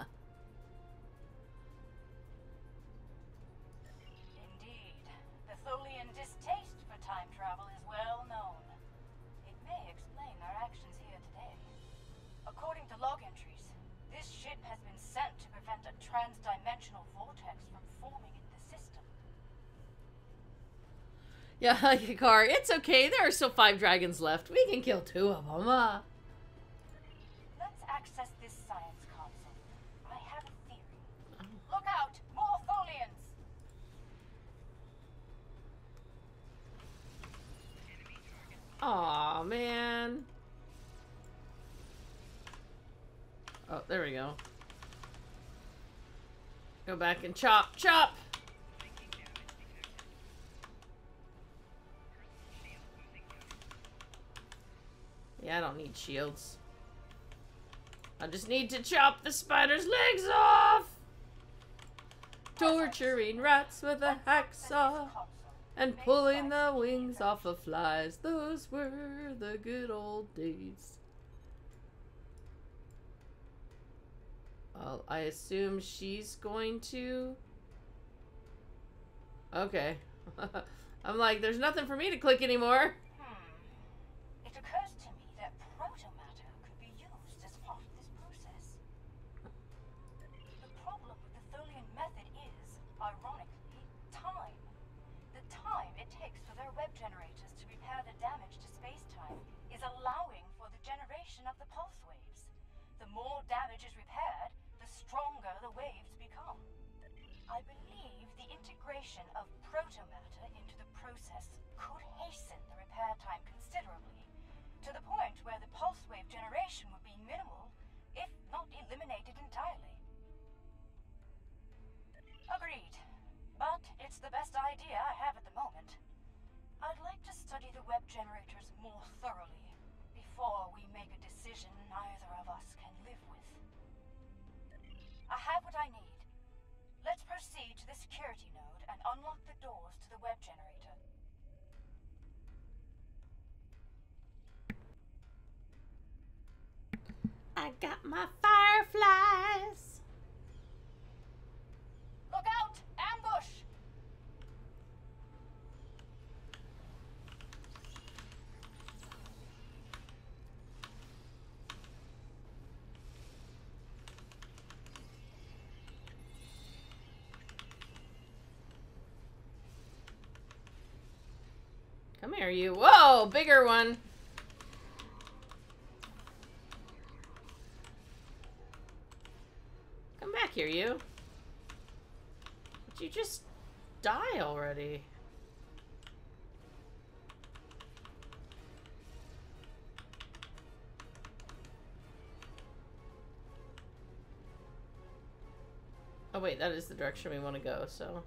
yeah, Hikar, it's okay. There are still five dragons left. We can kill two of them. Uh. Let's access this science console. I have a theory. Look out! More Tholians! Aw, man. Oh, there we go. Go back and chop, chop! Yeah, I don't need shields. I just need to chop the spider's legs off! Torturing rats with a hacksaw. And pulling the wings off of flies. Those were the good old days. Well, I assume she's going to. Okay. I'm like, there's nothing for me to click anymore. Hmm. It occurs to me that protomatter could be used as part of this process. The problem with the Tholian method is, ironically, time. The time it takes for their web generators to repair the damage to space-time is allowing for the generation of the pulse waves. The more damage is repaired, the stronger the waves become. I believe the integration of protomatter into the process could hasten the repair time considerably, to the point where the pulse wave generation would be minimal, if not eliminated entirely. Agreed. But it's the best idea I have at the moment. I'd like to study the web generators more thoroughly before we make a decision neither of us can live with. I have what I need. Let's proceed to the security node and unlock the doors to the web generator. I got my fireflies. Look out! Ambush! Come here, you. Whoa, bigger one. Come back here, you. Did you just die already? Oh wait, that is the direction we want to go, so...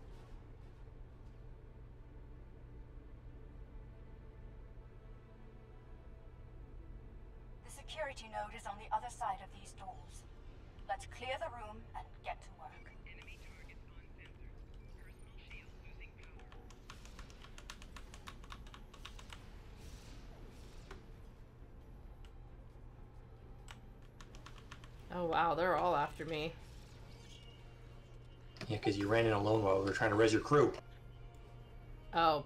wow, they're all after me. Yeah, because you ran in alone while we were trying to res your crew. Oh.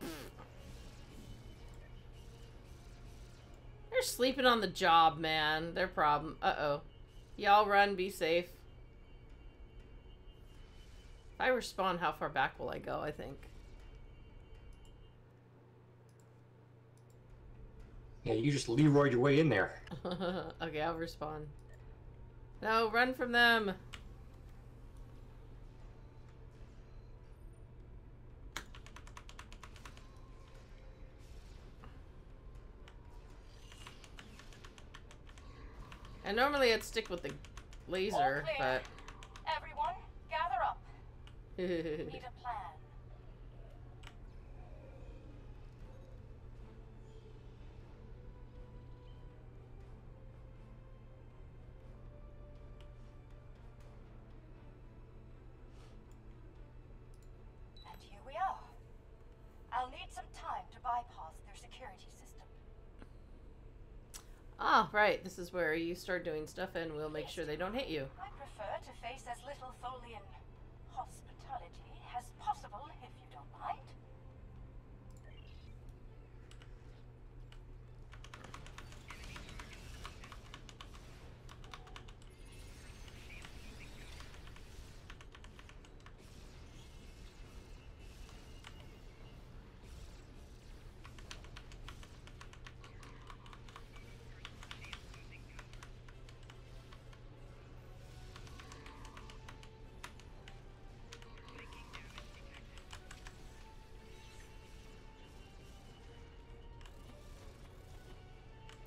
They're sleeping on the job, man. Their problem. Uh oh. Y'all run, be safe. If I respawn, how far back will I go? I think. Yeah, you just Leroy your way in there. okay, I'll respawn. No, run from them. And normally I'd stick with the laser, clear. Everyone, gather up. but Need a plan. Ah, right. This is where you start doing stuff, and we'll make sure they don't hit you. I prefer to face as little Tholian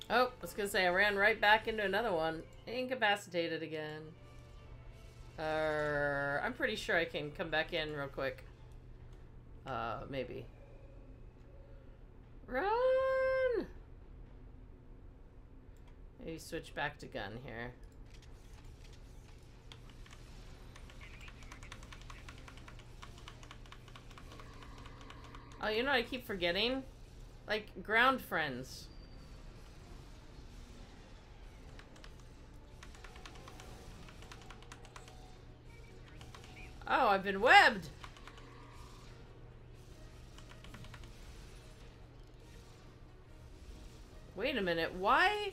Oh, I was gonna say I ran right back into another one. Incapacitated again. Uh, I'm pretty sure I can come back in real quick. Uh, maybe. Run! Maybe switch back to gun here. Oh, you know I keep forgetting? Like, ground friends. Oh, I've been webbed! Wait a minute, why...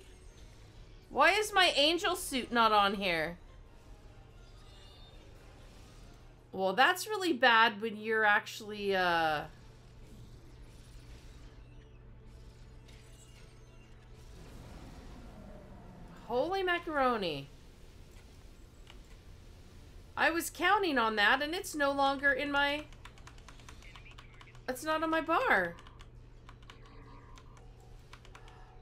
Why is my angel suit not on here? Well, that's really bad when you're actually, uh... Holy macaroni. I was counting on that, and it's no longer in my... It's not on my bar.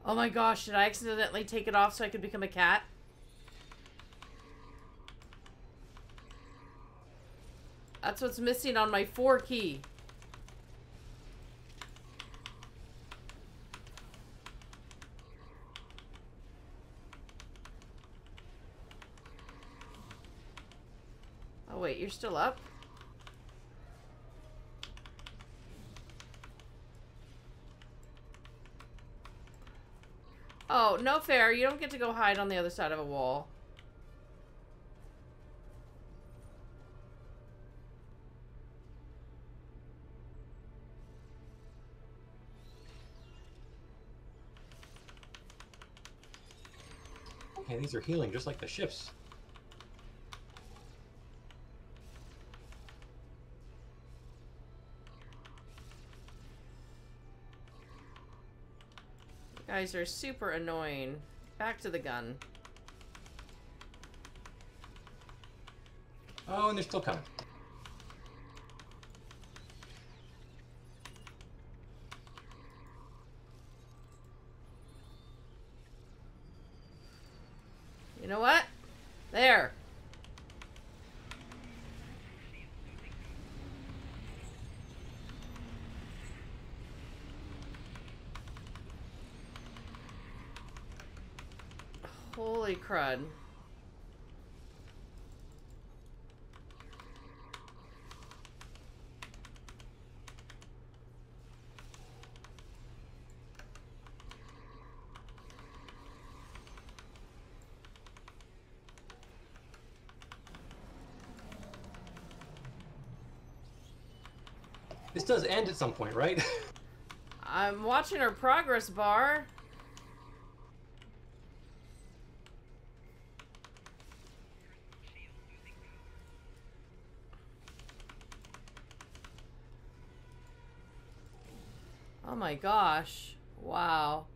Oh my gosh, did I accidentally take it off so I could become a cat? That's what's missing on my 4 key. You're still up? Oh, no fair. You don't get to go hide on the other side of a wall. Yeah, these are healing just like the ships. Guys are super annoying. Back to the gun. Oh, and they're still coming. You know what? There. Holy crud. This does end at some point, right? I'm watching her progress bar. Oh my gosh. Wow.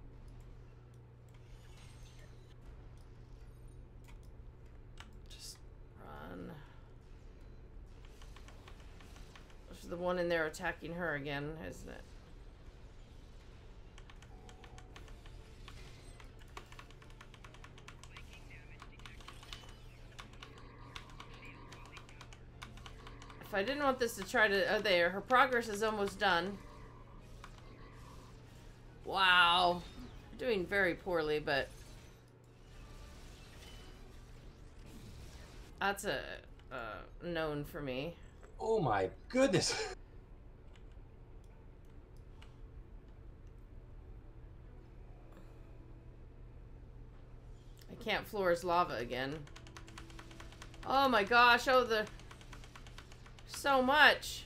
Just run. There's the one in there attacking her again, isn't it? If I didn't want this to try to... Oh, there. Her progress is almost done. Wow. Doing very poorly, but... That's a... Uh, known for me. oh my goodness. I can't floor his lava again. Oh my gosh, oh the... So much.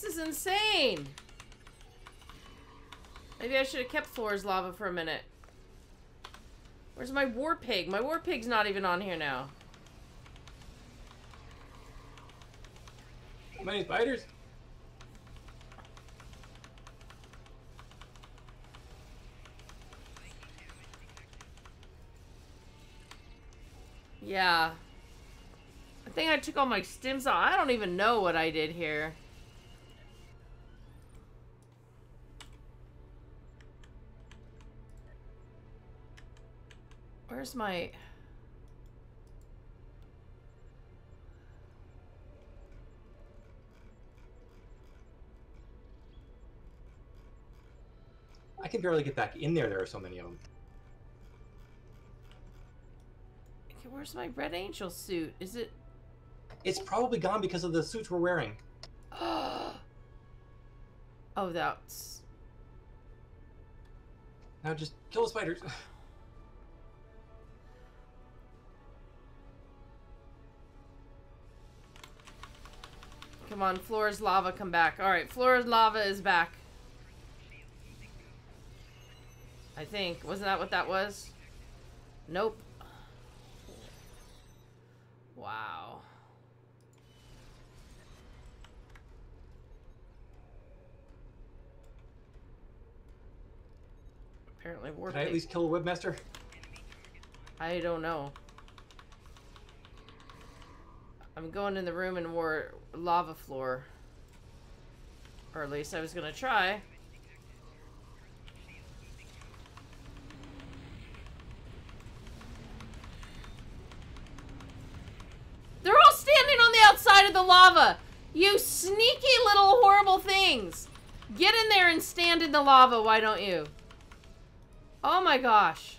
This is insane. Maybe I should have kept Floor's lava for a minute. Where's my war pig? My war pig's not even on here now. Many spiders? Yeah. I think I took all my stims out. I don't even know what I did here. Where's my... I can barely get back in there. There are so many of them. Okay, where's my Red Angel suit? Is it... It's probably gone because of the suits we're wearing. oh, that's... Now just kill the spiders. Come on, Flora's lava, come back. Alright, Flora's lava is back. I think. Wasn't that what that was? Nope. Wow. Apparently war Can I at least kill the webmaster? I don't know. I'm going in the room and war lava floor. Or at least I was gonna try. They're all standing on the outside of the lava! You sneaky little horrible things! Get in there and stand in the lava, why don't you? Oh my gosh.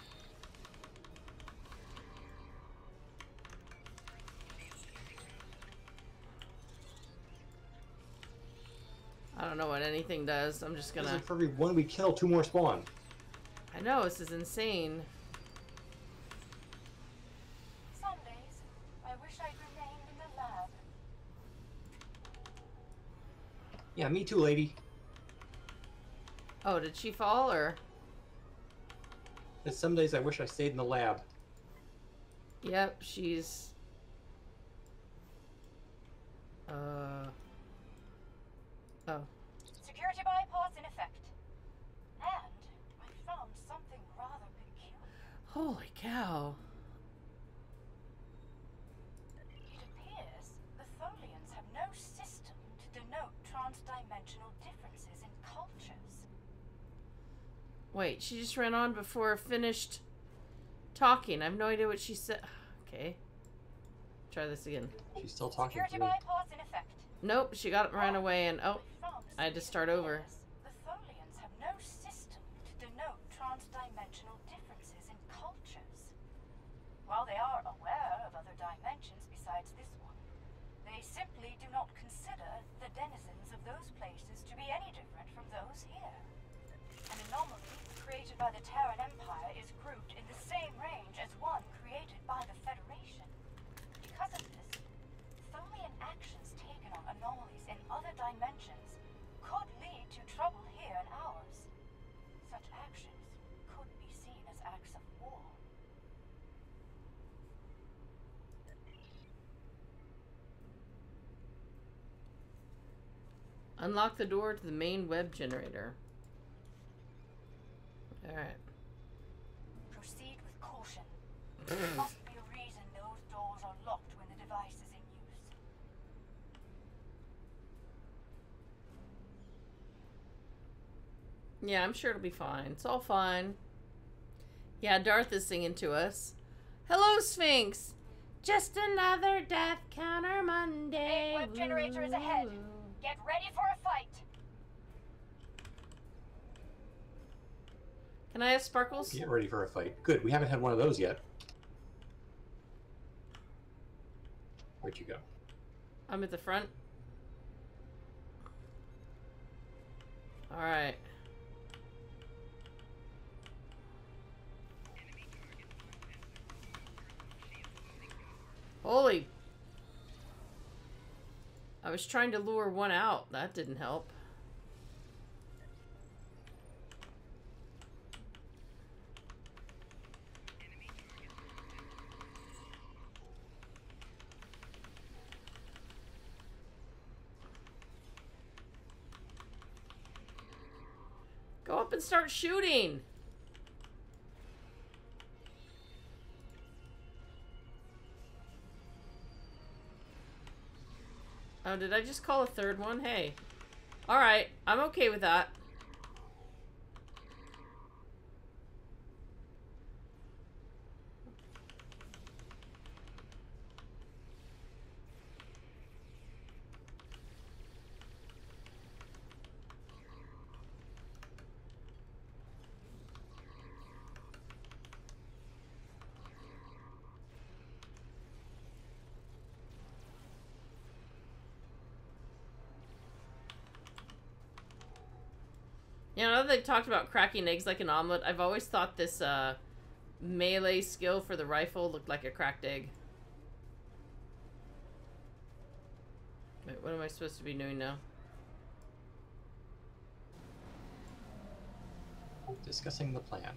I don't know what anything does. I'm just gonna. is For every one we kill, two more spawn. I know this is insane. Some days, I wish I'd remained in the lab. Yeah, me too, lady. Oh, did she fall or? And some days I wish I stayed in the lab. Yep, she's. Uh. Oh. Security bypass in effect. And I found something rather peculiar. Holy cow. It appears the Tholians have no system to denote transdimensional differences in cultures. Wait, she just ran on before finished talking. I have no idea what she said. Okay. Try this again. She's still talking Security to me. bypass in effect. Nope, she got it ran oh. away and oh, I had to start over. The Tholians have no system to denote transdimensional differences in cultures. While they are aware of other dimensions besides this one, they simply do not consider the denizens of those places to be any different from those here. An anomaly created by the Terran Empire is grouped in the same range as one created by the Federation. Because of this, Tholian actions Unlock the door to the main web generator. Alright. Proceed with caution. There must be a reason those doors are locked when the device is in use. Yeah, I'm sure it'll be fine. It's all fine. Yeah, Darth is singing to us. Hello, Sphinx! Just another death counter Monday. Main web generator is ahead. Woo. Get ready for a fight. Can I have sparkles? Get ready for a fight. Good. We haven't had one of those yet. Where'd you go? I'm at the front. Alright. Holy. I was trying to lure one out. That didn't help. Go up and start shooting. Oh, did I just call a third one? Hey. Alright, I'm okay with that. You know, now they've talked about cracking eggs like an omelet, I've always thought this uh, melee skill for the rifle looked like a cracked egg. Wait, what am I supposed to be doing now? Discussing the plan.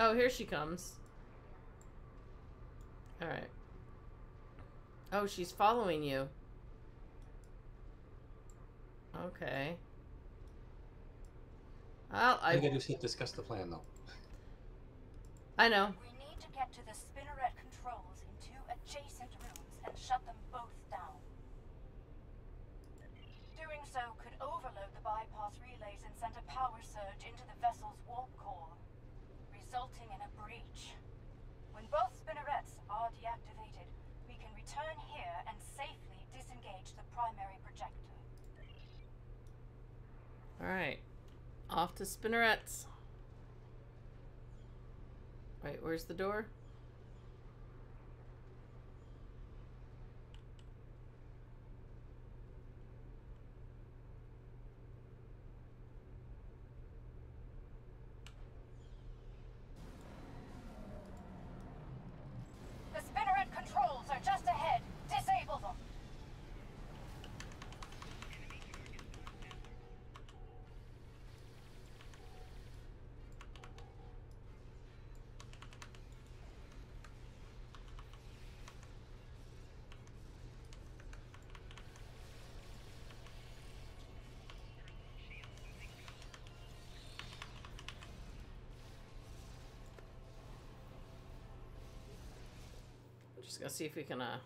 Oh, here she comes. Alright. Oh, she's following you. Okay. Well, All you I gotta do hit discuss the plan, though. I know. We need to get to the spinneret controls in two adjacent rooms and shut them both down. Doing so could overload the bypass relays and send a power surge into the vessel's warp core, resulting in a breach. When both spinnerets are deactivated, we can return here and safely disengage the primary projector. Alright. Off to spinnerets. Wait, where's the door? The spinneret controls are just ahead. Disable them. I'm just gonna see if we can, uh...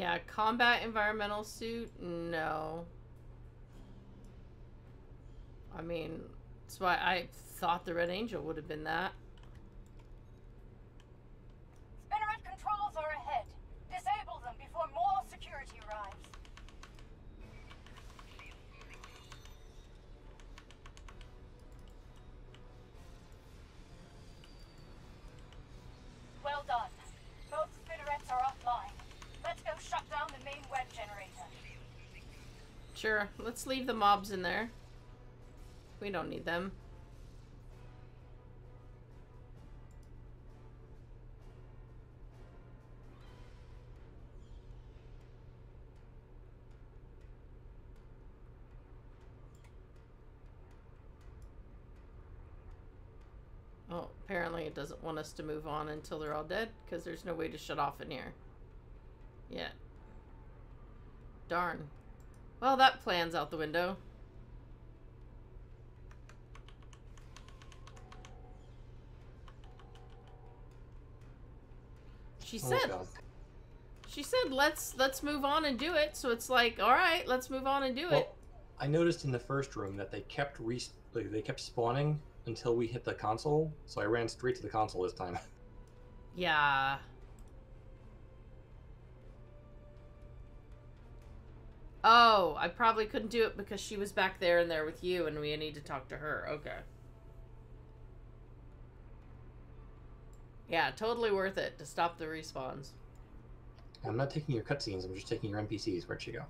Yeah, combat environmental suit? No. I mean, that's why I thought the Red Angel would have been that. Spinneret controls are ahead. Disable them before more security arrives. Well done. Both spinnerets are offline. Let's go shut down the main web generator. Let's leave the mobs in there. We don't need them. Oh, apparently it doesn't want us to move on until they're all dead, because there's no way to shut off in here. Yet. Darn. Well, that plan's out the window. She Oh, said she said let's let's move on and do it. So it's like, all right, let's move on and do it. I noticed in the first room that they kept re- like, they kept spawning until we hit the console, so I ran straight to the console this time. Yeah. Oh, I probably couldn't do it because she was back there and there with you and we need to talk to her. Okay. Yeah, totally worth it to stop the respawns. I'm not taking your cutscenes. I'm just taking your NPCs. Where'd she go?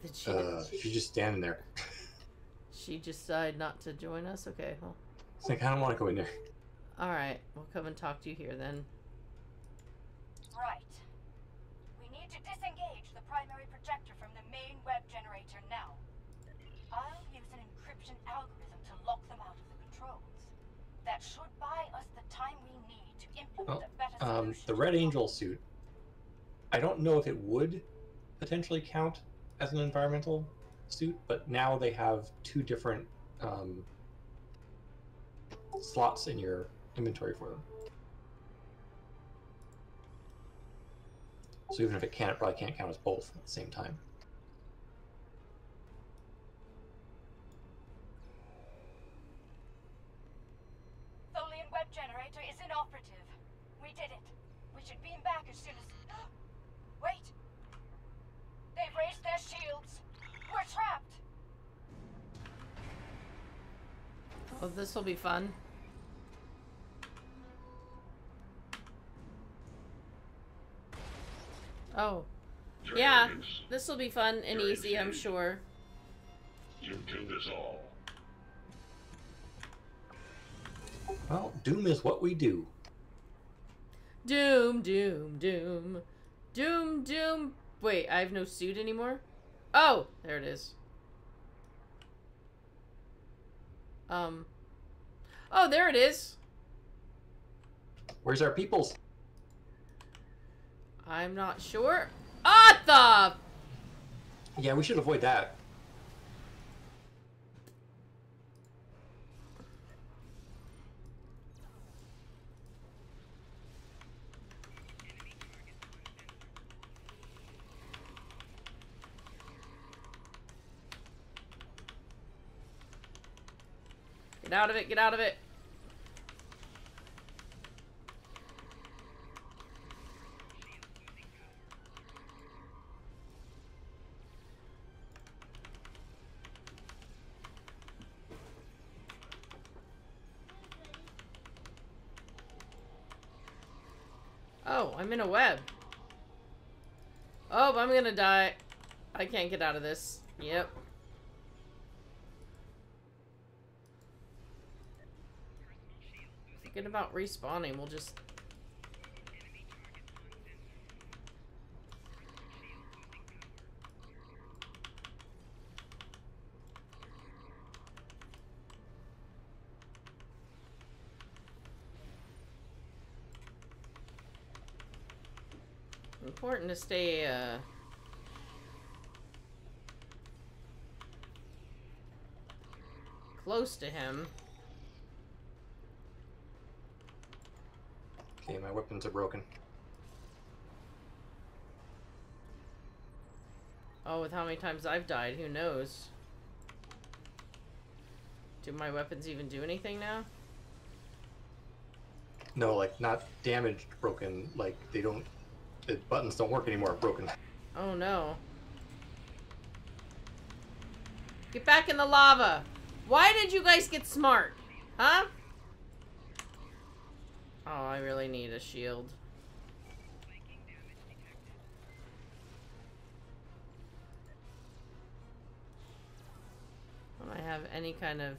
Did she Uh, she's just standing there. she decided not to join us? Okay, well. It's like I don't want to go in there. Alright, we'll come and talk to you here then. Right. We need to disengage the primary projector from the main web generator now. I'll use an encryption algorithm to lock them out of the controls. That should buy us the time we need to implement Well, a better Um, the Red Angel suit. I don't know if it would potentially count as an environmental suit, but now they have two different um, slots in your inventory for them. So even if it can, it probably can't count as both at the same time. Tholian web generator is inoperative. We did it. We should beam back as soon as. Wait! They've raised their shields. We're trapped. Oh, this will be fun. Oh, yeah. This will be fun and Very easy, I'm sure. You do this all. Well, Doom is what we do. Doom, doom, doom. Doom, doom. Wait, I have no suit anymore? Oh, there it is. Um. Oh, there it is. Where's our peoples? I'm not sure. Ah, the. Yeah, we should avoid that. Get out of it, get out of it. Oh, I'm in a web. Oh, I'm gonna die. I can't get out of this. Yep. Thinking about respawning, we'll just... Important to stay, uh... Close to him. Okay, my weapons are broken. Oh, with how many times I've died, who knows? Do my weapons even do anything now? No, like not damaged, broken. Like they don't. The buttons don't work anymore. Broken. Oh no. Get back in the lava! Why did you guys get smart? Huh? Oh, I really need a shield. Don't I have any kind of...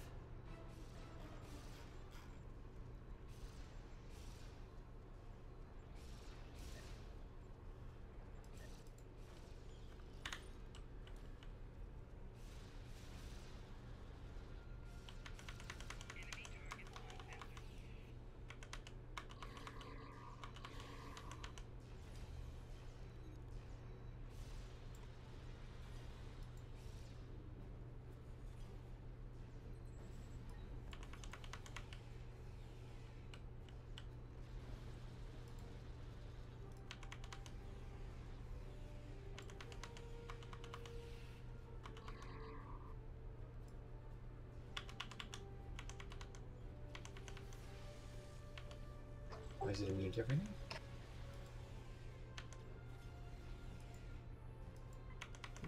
is it immune everything?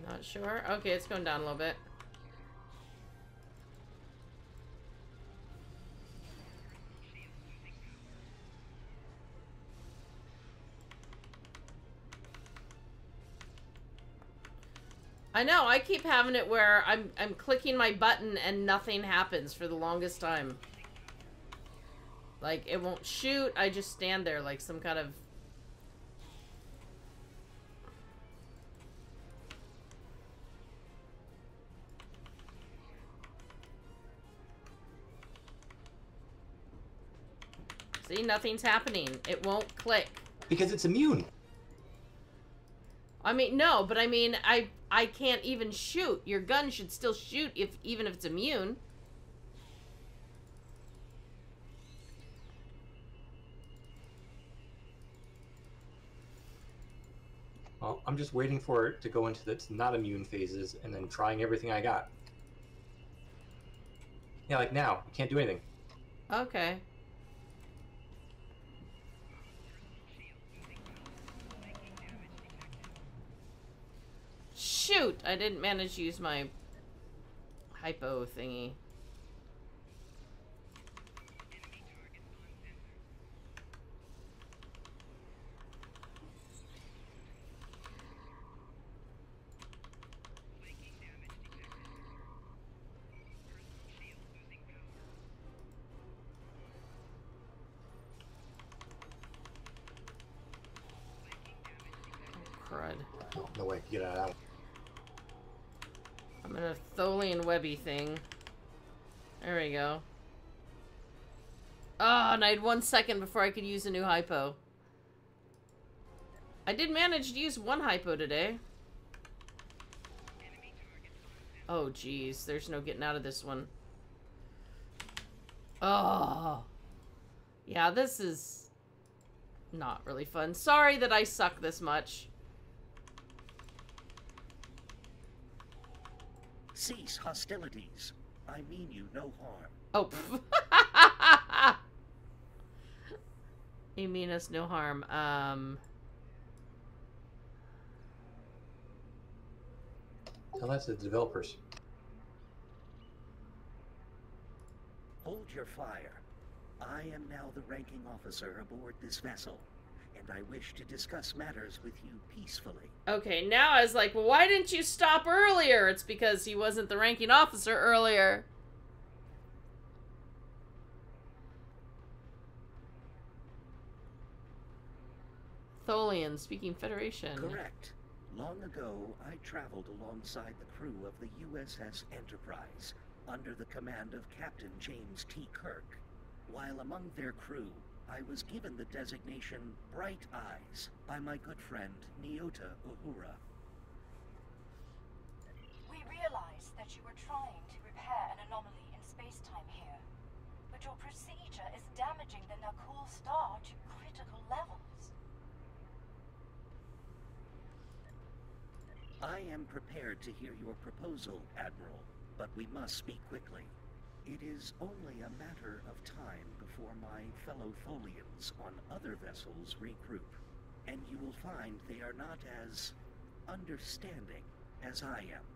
Not sure. Okay, it's going down a little bit. I know, I keep having it where I'm I'm clicking my button and nothing happens for the longest time. Like it won't shoot, I just stand there like some kind of See, nothing's happening. It won't click. Because it's immune. I mean, no, but I mean, I I can't even shoot. Your gun should still shoot if even if it's immune. I'm just waiting for it to go into the not immune phases and then trying everything I got. Yeah, like now, you can't do anything. Okay. Shoot! I didn't manage to use my hypo thingy. Oh, crud. Oh, no way to get out of that one. I'm in a Webby thing. There we go. Oh, and I had one second before I could use a new hypo. I did manage to use one hypo today. Oh, jeez. There's no getting out of this one. Oh. Yeah, this is not really fun. Sorry that I suck this much. Cease hostilities. I mean you no harm. Oh. you mean us no harm. Um. Tell that to the developers. Hold your fire. I am now the ranking officer aboard this vessel, and I wish to discuss matters with you peacefully. Okay, now I was like, well, why didn't you stop earlier? It's because he wasn't the ranking officer earlier. Tholian, speaking Federation. Correct. Long ago, I traveled alongside the crew of the USS Enterprise under the command of Captain James T. Kirk. While among their crew, I was given the designation Bright Eyes by my good friend Nyota Uhura. We realized that you were trying to repair an anomaly in space-time here. but your procedure is damaging the Nakul star to critical levels. I am prepared to hear your proposal, Admiral, but we must speak quickly. It is only a matter of time before my fellow Tholians on other vessels regroup, and you will find they are not as understanding as I am.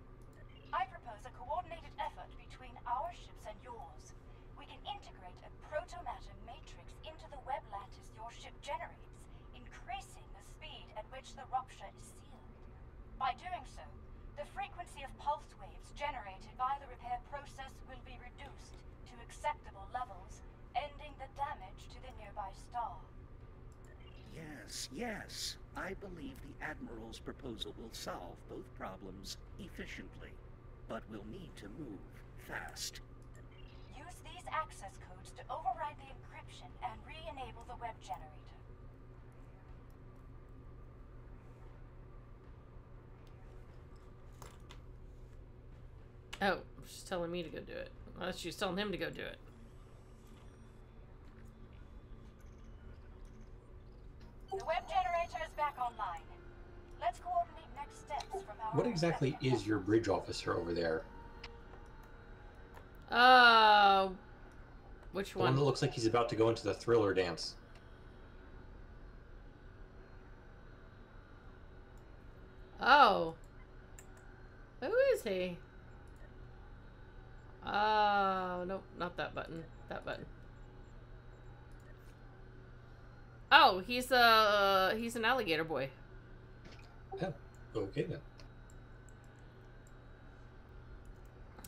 I propose a coordinated effort between our ships and yours. We can integrate a protomatter matrix into the web lattice your ship generates, increasing the speed at which the rupture is sealed. By doing so, the frequency of pulse waves generated by the repair process will be reduced to acceptable levels, ending the damage to the nearby star. Yes, yes. I believe the Admiral's proposal will solve both problems efficiently, but we'll need to move fast. Use these access codes to override the encryption and re-enable the web generator. Oh, she's telling me to go do it. Well, she's telling him to go do it. The web generator is back online. Let's coordinate next steps from our What exactly is your bridge officer over there? Uh, which The one one? that looks like he's about to go into the thriller dance. Oh. Who is he? Oh, nope, not that button. That button. Oh, he's a he's an alligator boy. Oh, okay then.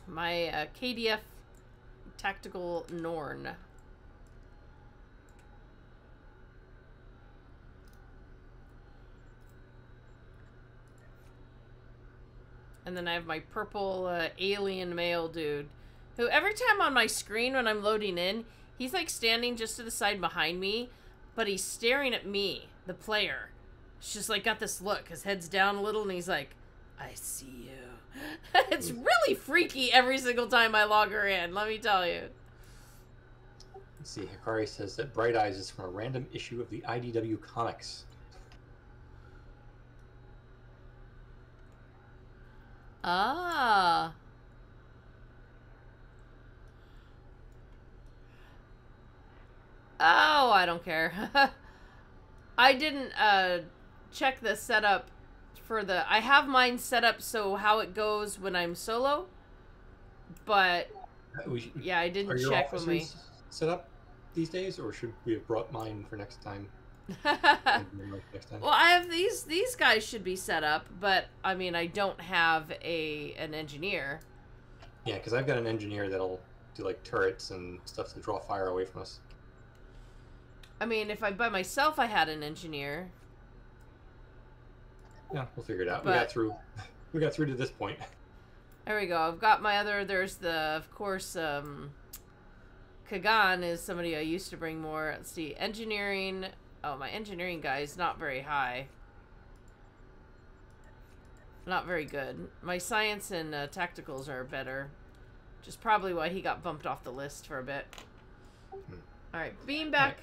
My uh, KDF tactical Norn. And then I have my purple uh, alien male dude, who every time on my screen when I'm loading in, he's like standing just to the side behind me, but he's staring at me, the player. It's just like got this look. His head's down a little, and he's like, "I see you." it's really freaky every single time I log her in. Let me tell you. Let's see. Hikari says that Bright Eyes is from a random issue of the IDW comics. Ah. Oh, I don't care. I didn't uh check the setup for the I have mine set up so how it goes when I'm solo. But Uh, should- yeah, I didn't check when we set up these days, or should we have brought mine for next time. Well, I have these these guys should be set up, but I mean, I don't have a an engineer. Yeah, because I've got an engineer that'll do like turrets and stuff to draw fire away from us. I mean, if I by myself I had an engineer. Yeah, we'll figure it out. we got through. We got through to this point. There we go. I've got my other. There's the, of course, um, Kagan is somebody I used to bring more. Let's see, engineering. Oh, my engineering guy is not very high. Not very good. My science and uh, tacticals are better. Which is probably why he got bumped off the list for a bit. Alright, beam back.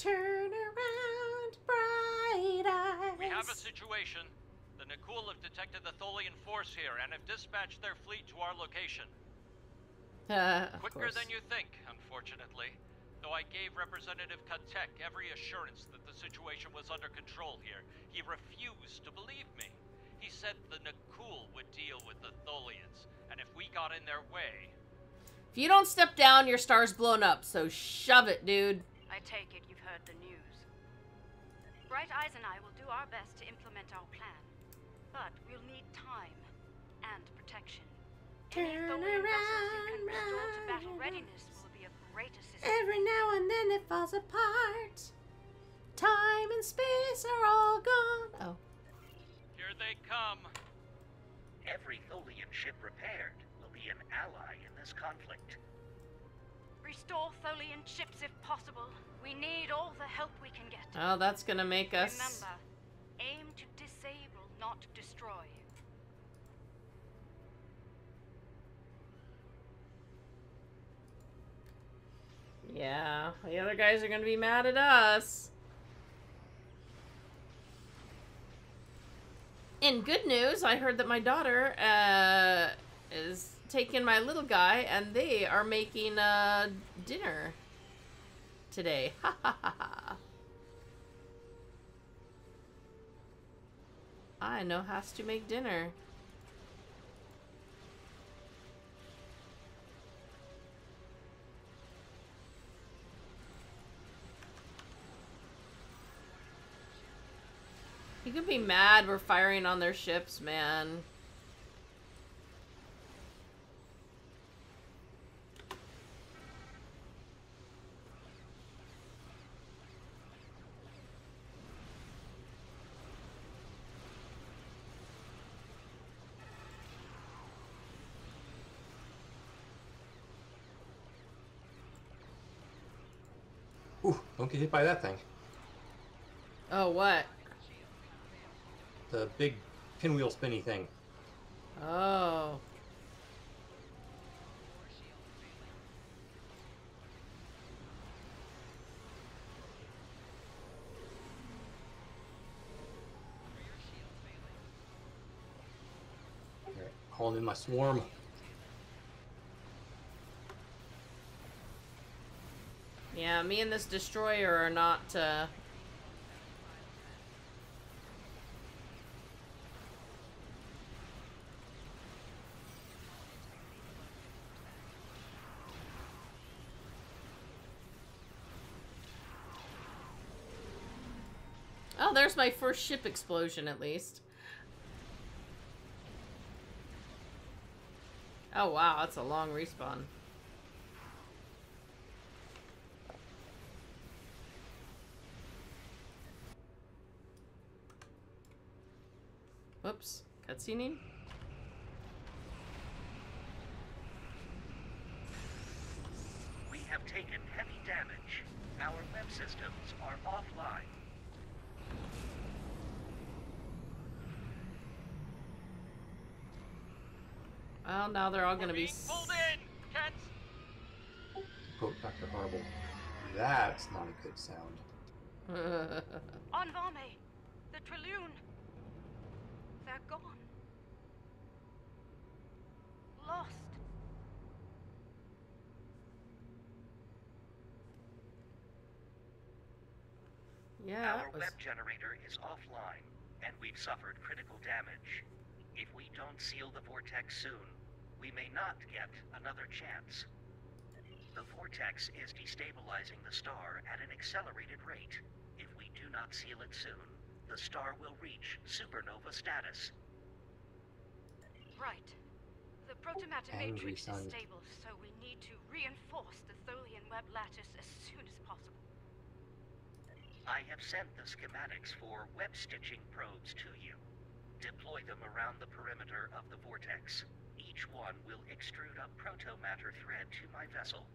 Turn around, bright eyes. We have a situation. The Nakul have detected the Tholian force here and have dispatched their fleet to our location. Uh, Quicker course. than you think, unfortunately. Though I gave Representative Katek every assurance that the situation was under control here, he refused to believe me. He said the Nakul would deal with the Tholians, and if we got in their way, If you don't step down, your star's blown up. So shove it, dude. I take it you've heard the news. Bright Eyes and I will do our best to implement our plan. But we'll need time and protection. Any Turn Tholian vessels you can around, restore to battle readiness will be of great assistance. Every now and then it falls apart. Time and space are all gone. Oh. here they come. Every Tholian ship repaired will be an ally in this conflict. Restore Tholian ships if possible. We need all the help we can get. Oh, that's gonna make us. Remember, aim to disable not destroy. Yeah, the other guys are gonna be mad at us. In good news, I heard that my daughter uh, is taking my little guy, and they are making uh, dinner today. Ha ha ha ha. I know how to make dinner. You can be mad we're firing on their ships, man. Ooh, don't get hit by that thing. Oh, what? The big pinwheel spinny thing. Oh. Alright, calling in my swarm. Me and this destroyer are not, uh... Oh, there's my first ship explosion, at least. Oh, wow, that's a long respawn. Whoops. Cutscening? We have taken heavy damage. Our web systems are offline. Well, now they're all gonna be... Pulled in! Cats! Quote Dr. Harble. That's not a good sound. On Vame, the Trillion. They're gone. Lost. yeah, Our was... web generator is offline, and we've suffered critical damage. If we don't seal the vortex soon, we may not get another chance. The vortex is destabilizing the star at an accelerated rate. If we do not seal it soon, the star will reach supernova status. Right. The protomatter matrix son. is stable, so we need to reinforce the Tholian web lattice as soon as possible. I have sent the schematics for web stitching probes to you. Deploy them around the perimeter of the vortex. Each one will extrude a protomatter thread to my vessel.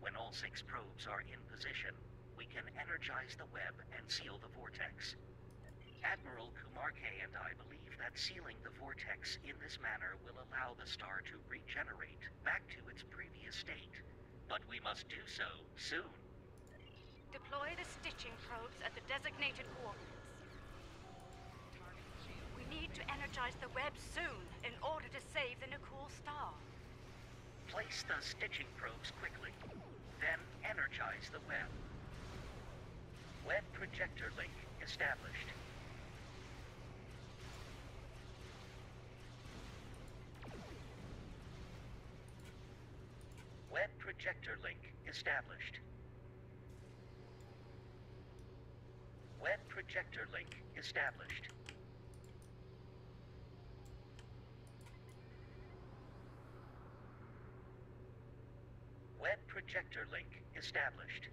When all six probes are in position, we can energize the web and seal the vortex. Admiral Kuumaarke and I believe that sealing the vortex in this manner will allow the star to regenerate back to its previous state. But we must do so soon. Deploy the stitching probes at the designated coordinates. We need to energize the web soon in order to save the Nakul star. Place the stitching probes quickly, then energize the web. Web projector link established. Projector link established. Web projector link established. Web projector link established.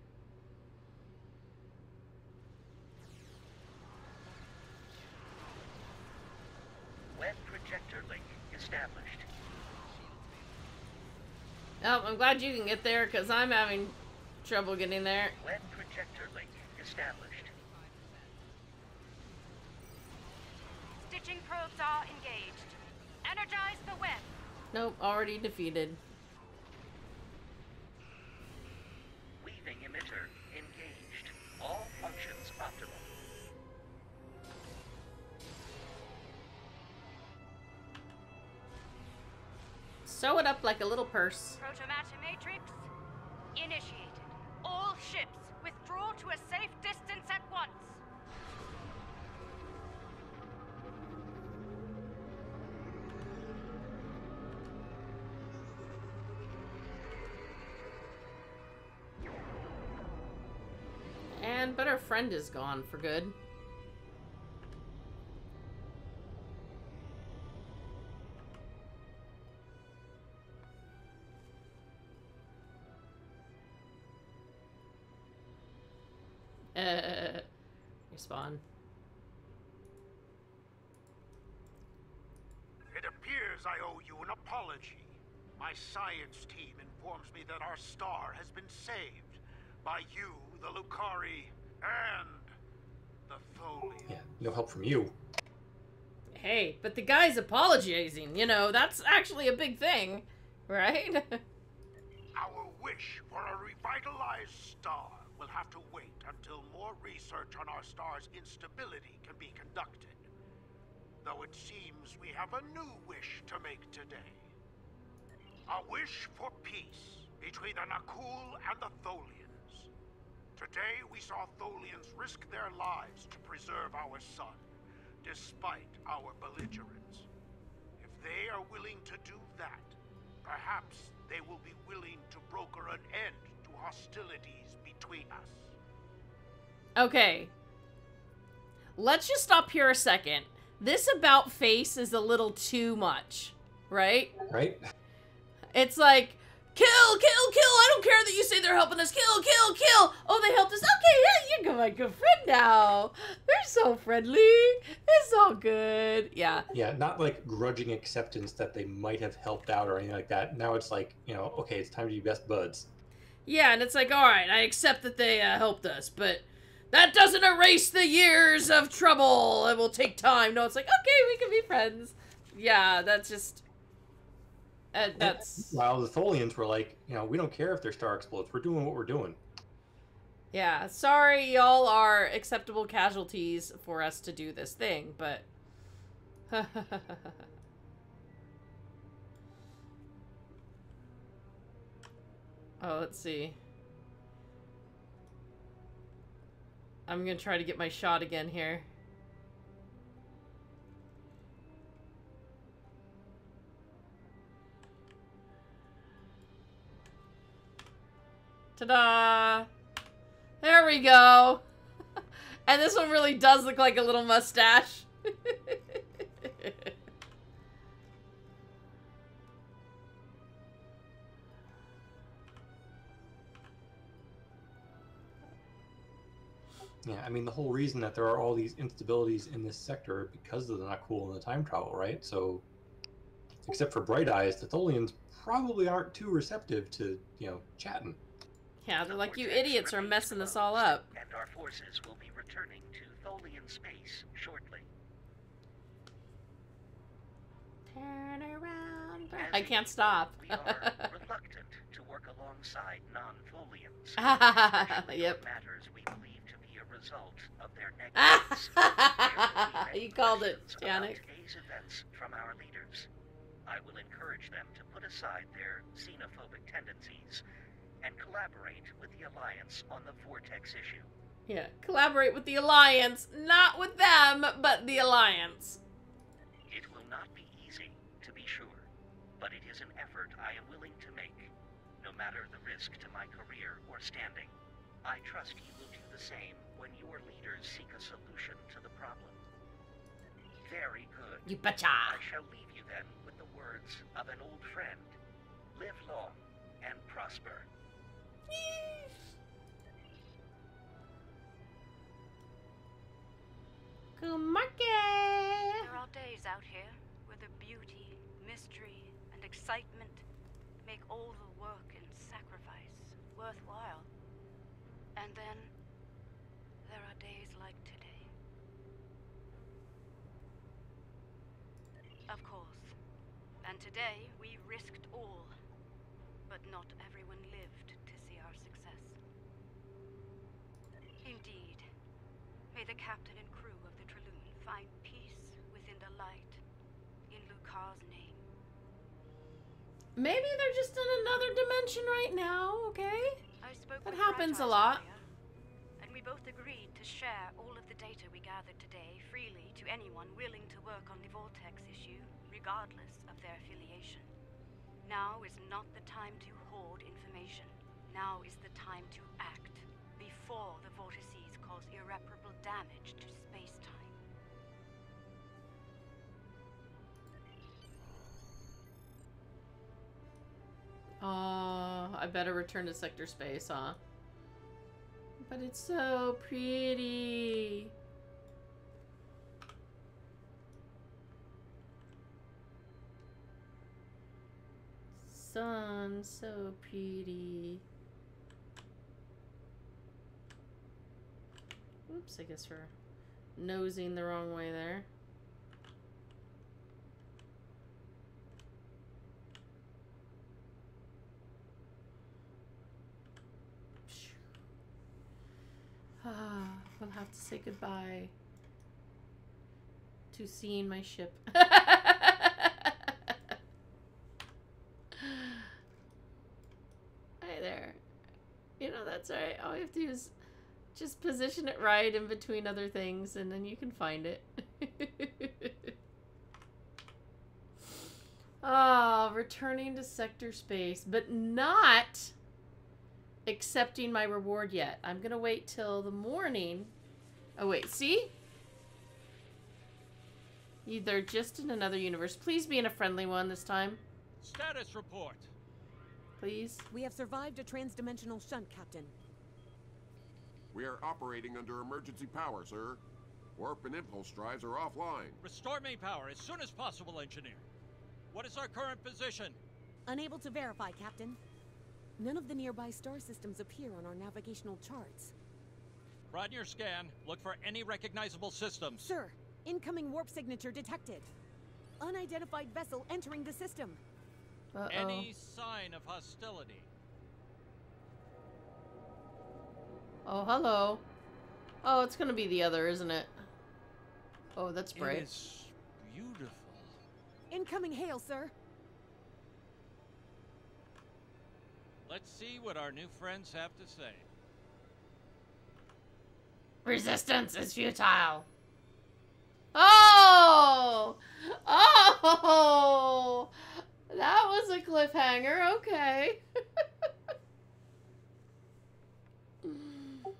Web projector link established. Oh, I'm glad you can get there, because I'm having trouble getting there. Web projector link established. stitching probes are engaged. Energize the web. Nope, already defeated. Like a little purse. Protomatter matrix initiated. All ships withdraw to a safe distance at once. And but our friend is gone for good. Science team informs me that our star has been saved by you, the Lukari, and the Tholian. Yeah, no help from you. Hey, but the guy's apologizing. You know, that's actually a big thing, right? Our wish for a revitalized star will have to wait until more research on our star's instability can be conducted. Though it seems we have a new wish to make today. A wish for peace between the Nakul and the Tholians. Today we saw Tholians risk their lives to preserve our sun, despite our belligerence. If they are willing to do that, perhaps they will be willing to broker an end to hostilities between us. okay. Let's just stop here a second. This about face is a little too much, right? Right? It's like, kill, kill, kill. I don't care that you say they're helping us. Kill, kill, kill. Oh, they helped us. Okay, yeah, you're my good friend now. They're so friendly. It's all good. Yeah. Yeah, not like grudging acceptance that they might have helped out or anything like that. Now it's like, you know, okay, it's time to be best buds. Yeah, and it's like, all right, I accept that they uh, helped us, but that doesn't erase the years of trouble. It will take time. No, it's like, okay, we can be friends. Yeah, that's just. Uh, that's. While the Tholians were like, you know, we don't care if their star explodes. We're doing what we're doing. Yeah, sorry, y'all are acceptable casualties for us to do this thing, but. oh, let's see. I'm gonna try to get my shot again here. Ta-da! There we go. and this one really does look like a little mustache. Yeah, I mean, the whole reason that there are all these instabilities in this sector because of the Nakul and the time travel, right? So, except for Bright Eyes, the Tholians probably aren't too receptive to, you know, chatting. Yeah, they're like, you idiots are messing us closed, all up. And our forces will be returning to Tholian space shortly. Turn around. As I a can't stop. we are reluctant to work alongside non-Tholians, Yep. on matters we believe to be a result of their negligence. Therefore, we You called it, questions Janik. today's events from our leaders. I will encourage them to put aside their xenophobic tendencies and collaborate with the Alliance on the Vortex issue. Yeah, collaborate with the Alliance. Not with them, but the Alliance. It will not be easy, to be sure, but it is an effort I am willing to make, no matter the risk to my career or standing. I trust you will do the same when your leaders seek a solution to the problem. Very good. You betcha. I shall leave you then with the words of an old friend. Live long and prosper. Kuumaarke. There are days out here where the beauty, mystery, and excitement make all the work and sacrifice worthwhile. And then there are days like today. Of course. And today we risked all. But not everyone lived to see our success. Indeed. May the captain and crew of the Traloon find peace within the light. In Lucar's name. Maybe they're just in another dimension right now, okay? I spoke That happens a lot. earlier, and we both agreed to share all of the data we gathered today freely to anyone willing to work on the Vortex issue, regardless of their affiliation. Now is not the time to hoard information. Now is the time to act, before the vortices cause irreparable damage to space-time. Oh, I better return to sector space, huh? But it's so pretty. Sun, so pretty. Oops, I guess we're nosing the wrong way there. Ah, we'll have to say goodbye to seeing my ship. Hi there. You know, that's alright. All we have to do is just position it right in between other things, and then you can find it. Ah, returning to sector space, but not accepting my reward yet. I'm gonna wait till the morning. Oh wait, see? You- They're just in another universe. Please be in a friendly one this time. Status report. Please. We have survived a transdimensional shunt, Captain. We are operating under emergency power, sir. Warp and impulse drives are offline. Restore main power as soon as possible, engineer. What is our current position? Unable to verify, Captain. None of the nearby star systems appear on our navigational charts. Run your scan. Look for any recognizable systems. Sir, incoming warp signature detected. Unidentified vessel entering the system. Uh-oh. Any sign of hostility? Oh, hello. Oh, it's gonna be the other, isn't it? Oh, that's bright. It is beautiful. Incoming hail, sir. Let's see what our new friends have to say. Resistance is futile. Oh! Oh! That was a cliffhanger. Okay.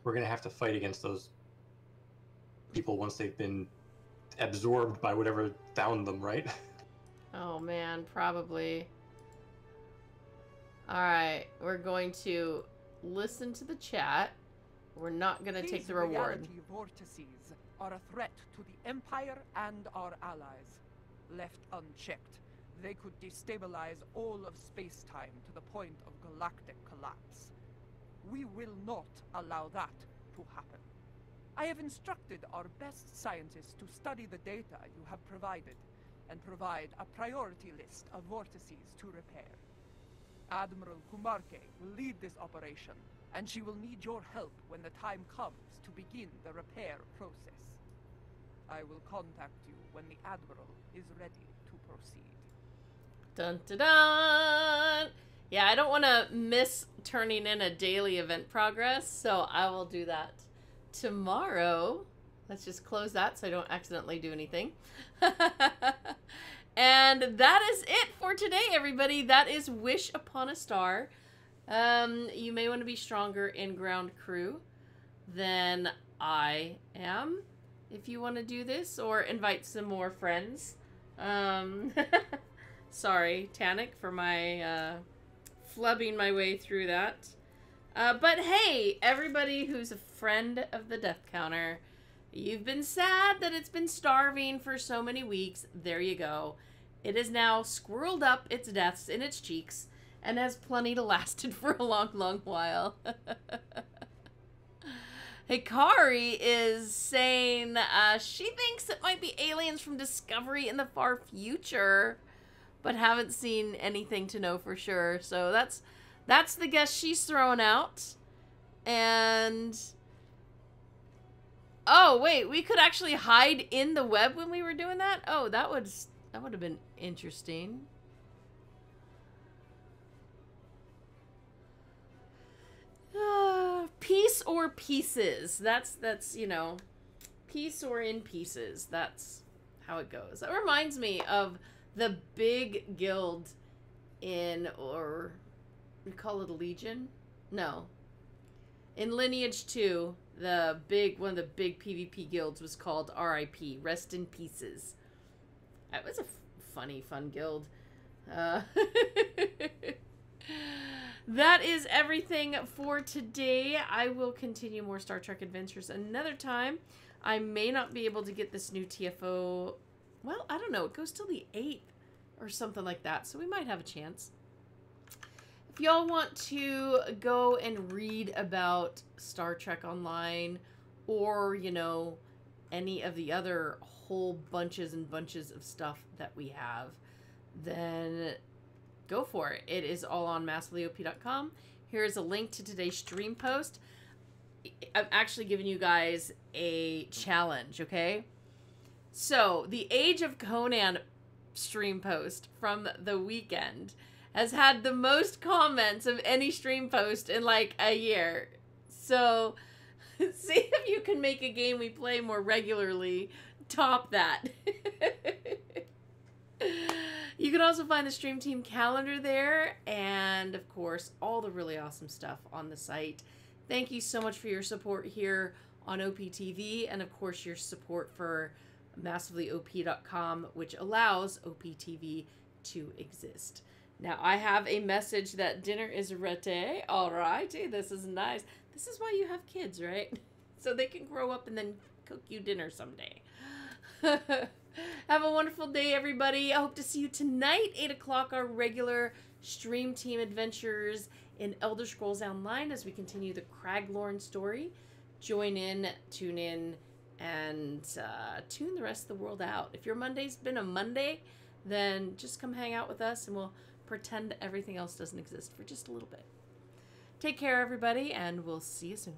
We're gonna have to fight against those people once they've been absorbed by whatever found them, right? oh man, probably. All right, we're going to listen to the chat. We're not going to take the reward. reality vortices are a threat to the Empire and our allies. Left unchecked, they could destabilize all of space-time to the point of galactic collapse. We will not allow that to happen. I have instructed our best scientists to study the data you have provided and provide a priority list of vortices to repair. Admiral Kuumaarke will lead this operation, and she will need your help when the time comes to begin the repair process. I will contact you when the Admiral is ready to proceed. Dun dun dun! Yeah, I don't want to miss turning in a daily event progress, so I will do that tomorrow. Let's just close that so I don't accidentally do anything. and that is it for today, everybody. That is Wish Upon a Star. Um, you may want to be stronger in ground crew than I am if you want to do this, or invite some more friends. Um, sorry, Tanic, for my uh, flubbing my way through that. Uh, but hey, everybody who's a friend of the Death Counter, you've been sad that it's been starving for so many weeks. There you go. It has now squirreled up its deaths in its cheeks and has plenty to last it for a long, long while. Hikari is saying, uh, she thinks it might be aliens from Discovery in the far future, but haven't seen anything to know for sure. So that's that's the guess she's throwing out. And oh wait, we could actually hide in the web when we were doing that. Oh, that would that would have been interesting. Uh, piece or pieces. That's that's you know, piece or in pieces. That's how it goes. That reminds me of the big guild in or we call it a legion. No. In Lineage 2, the big one of the big PvP guilds was called RIP, Rest in Pieces. That was a funny, fun guild. Uh, that is everything for today. I will continue more Star Trek adventures another time. I may not be able to get this new TFO. Well, I don't know. It goes till the 8th or something like that, so we might have a chance. If y'all want to go and read about Star Trek Online or, you know, any of the other whole bunches and bunches of stuff that we have, then go for it. It is all on massivelyop.com. Here is a link to today's stream post. I'm actually giving you guys a challenge, okay? So, the Age of Conan stream post from the weekend has had the most comments of any stream post in like a year. So, see if you can make a game we play more regularly top that. you can also find the Stream Team calendar there, and of course, all the really awesome stuff on the site. Thank you so much for your support here on OPTV, and of course, your support for massivelyop.com, which allows OPTV to exist. Now, I have a message that dinner is ready. All righty, this is nice. This is why you have kids, right? So they can grow up and then cook you dinner someday. Have a wonderful day, everybody. I hope to see you tonight, 8 o'clock, our regular stream team adventures in Elder Scrolls Online as we continue the Craglorn story. Join in, tune in, and uh, tune the rest of the world out. If your Monday's been a Monday, then just come hang out with us and we'll pretend everything else doesn't exist for just a little bit. Take care, everybody, and we'll see you soon.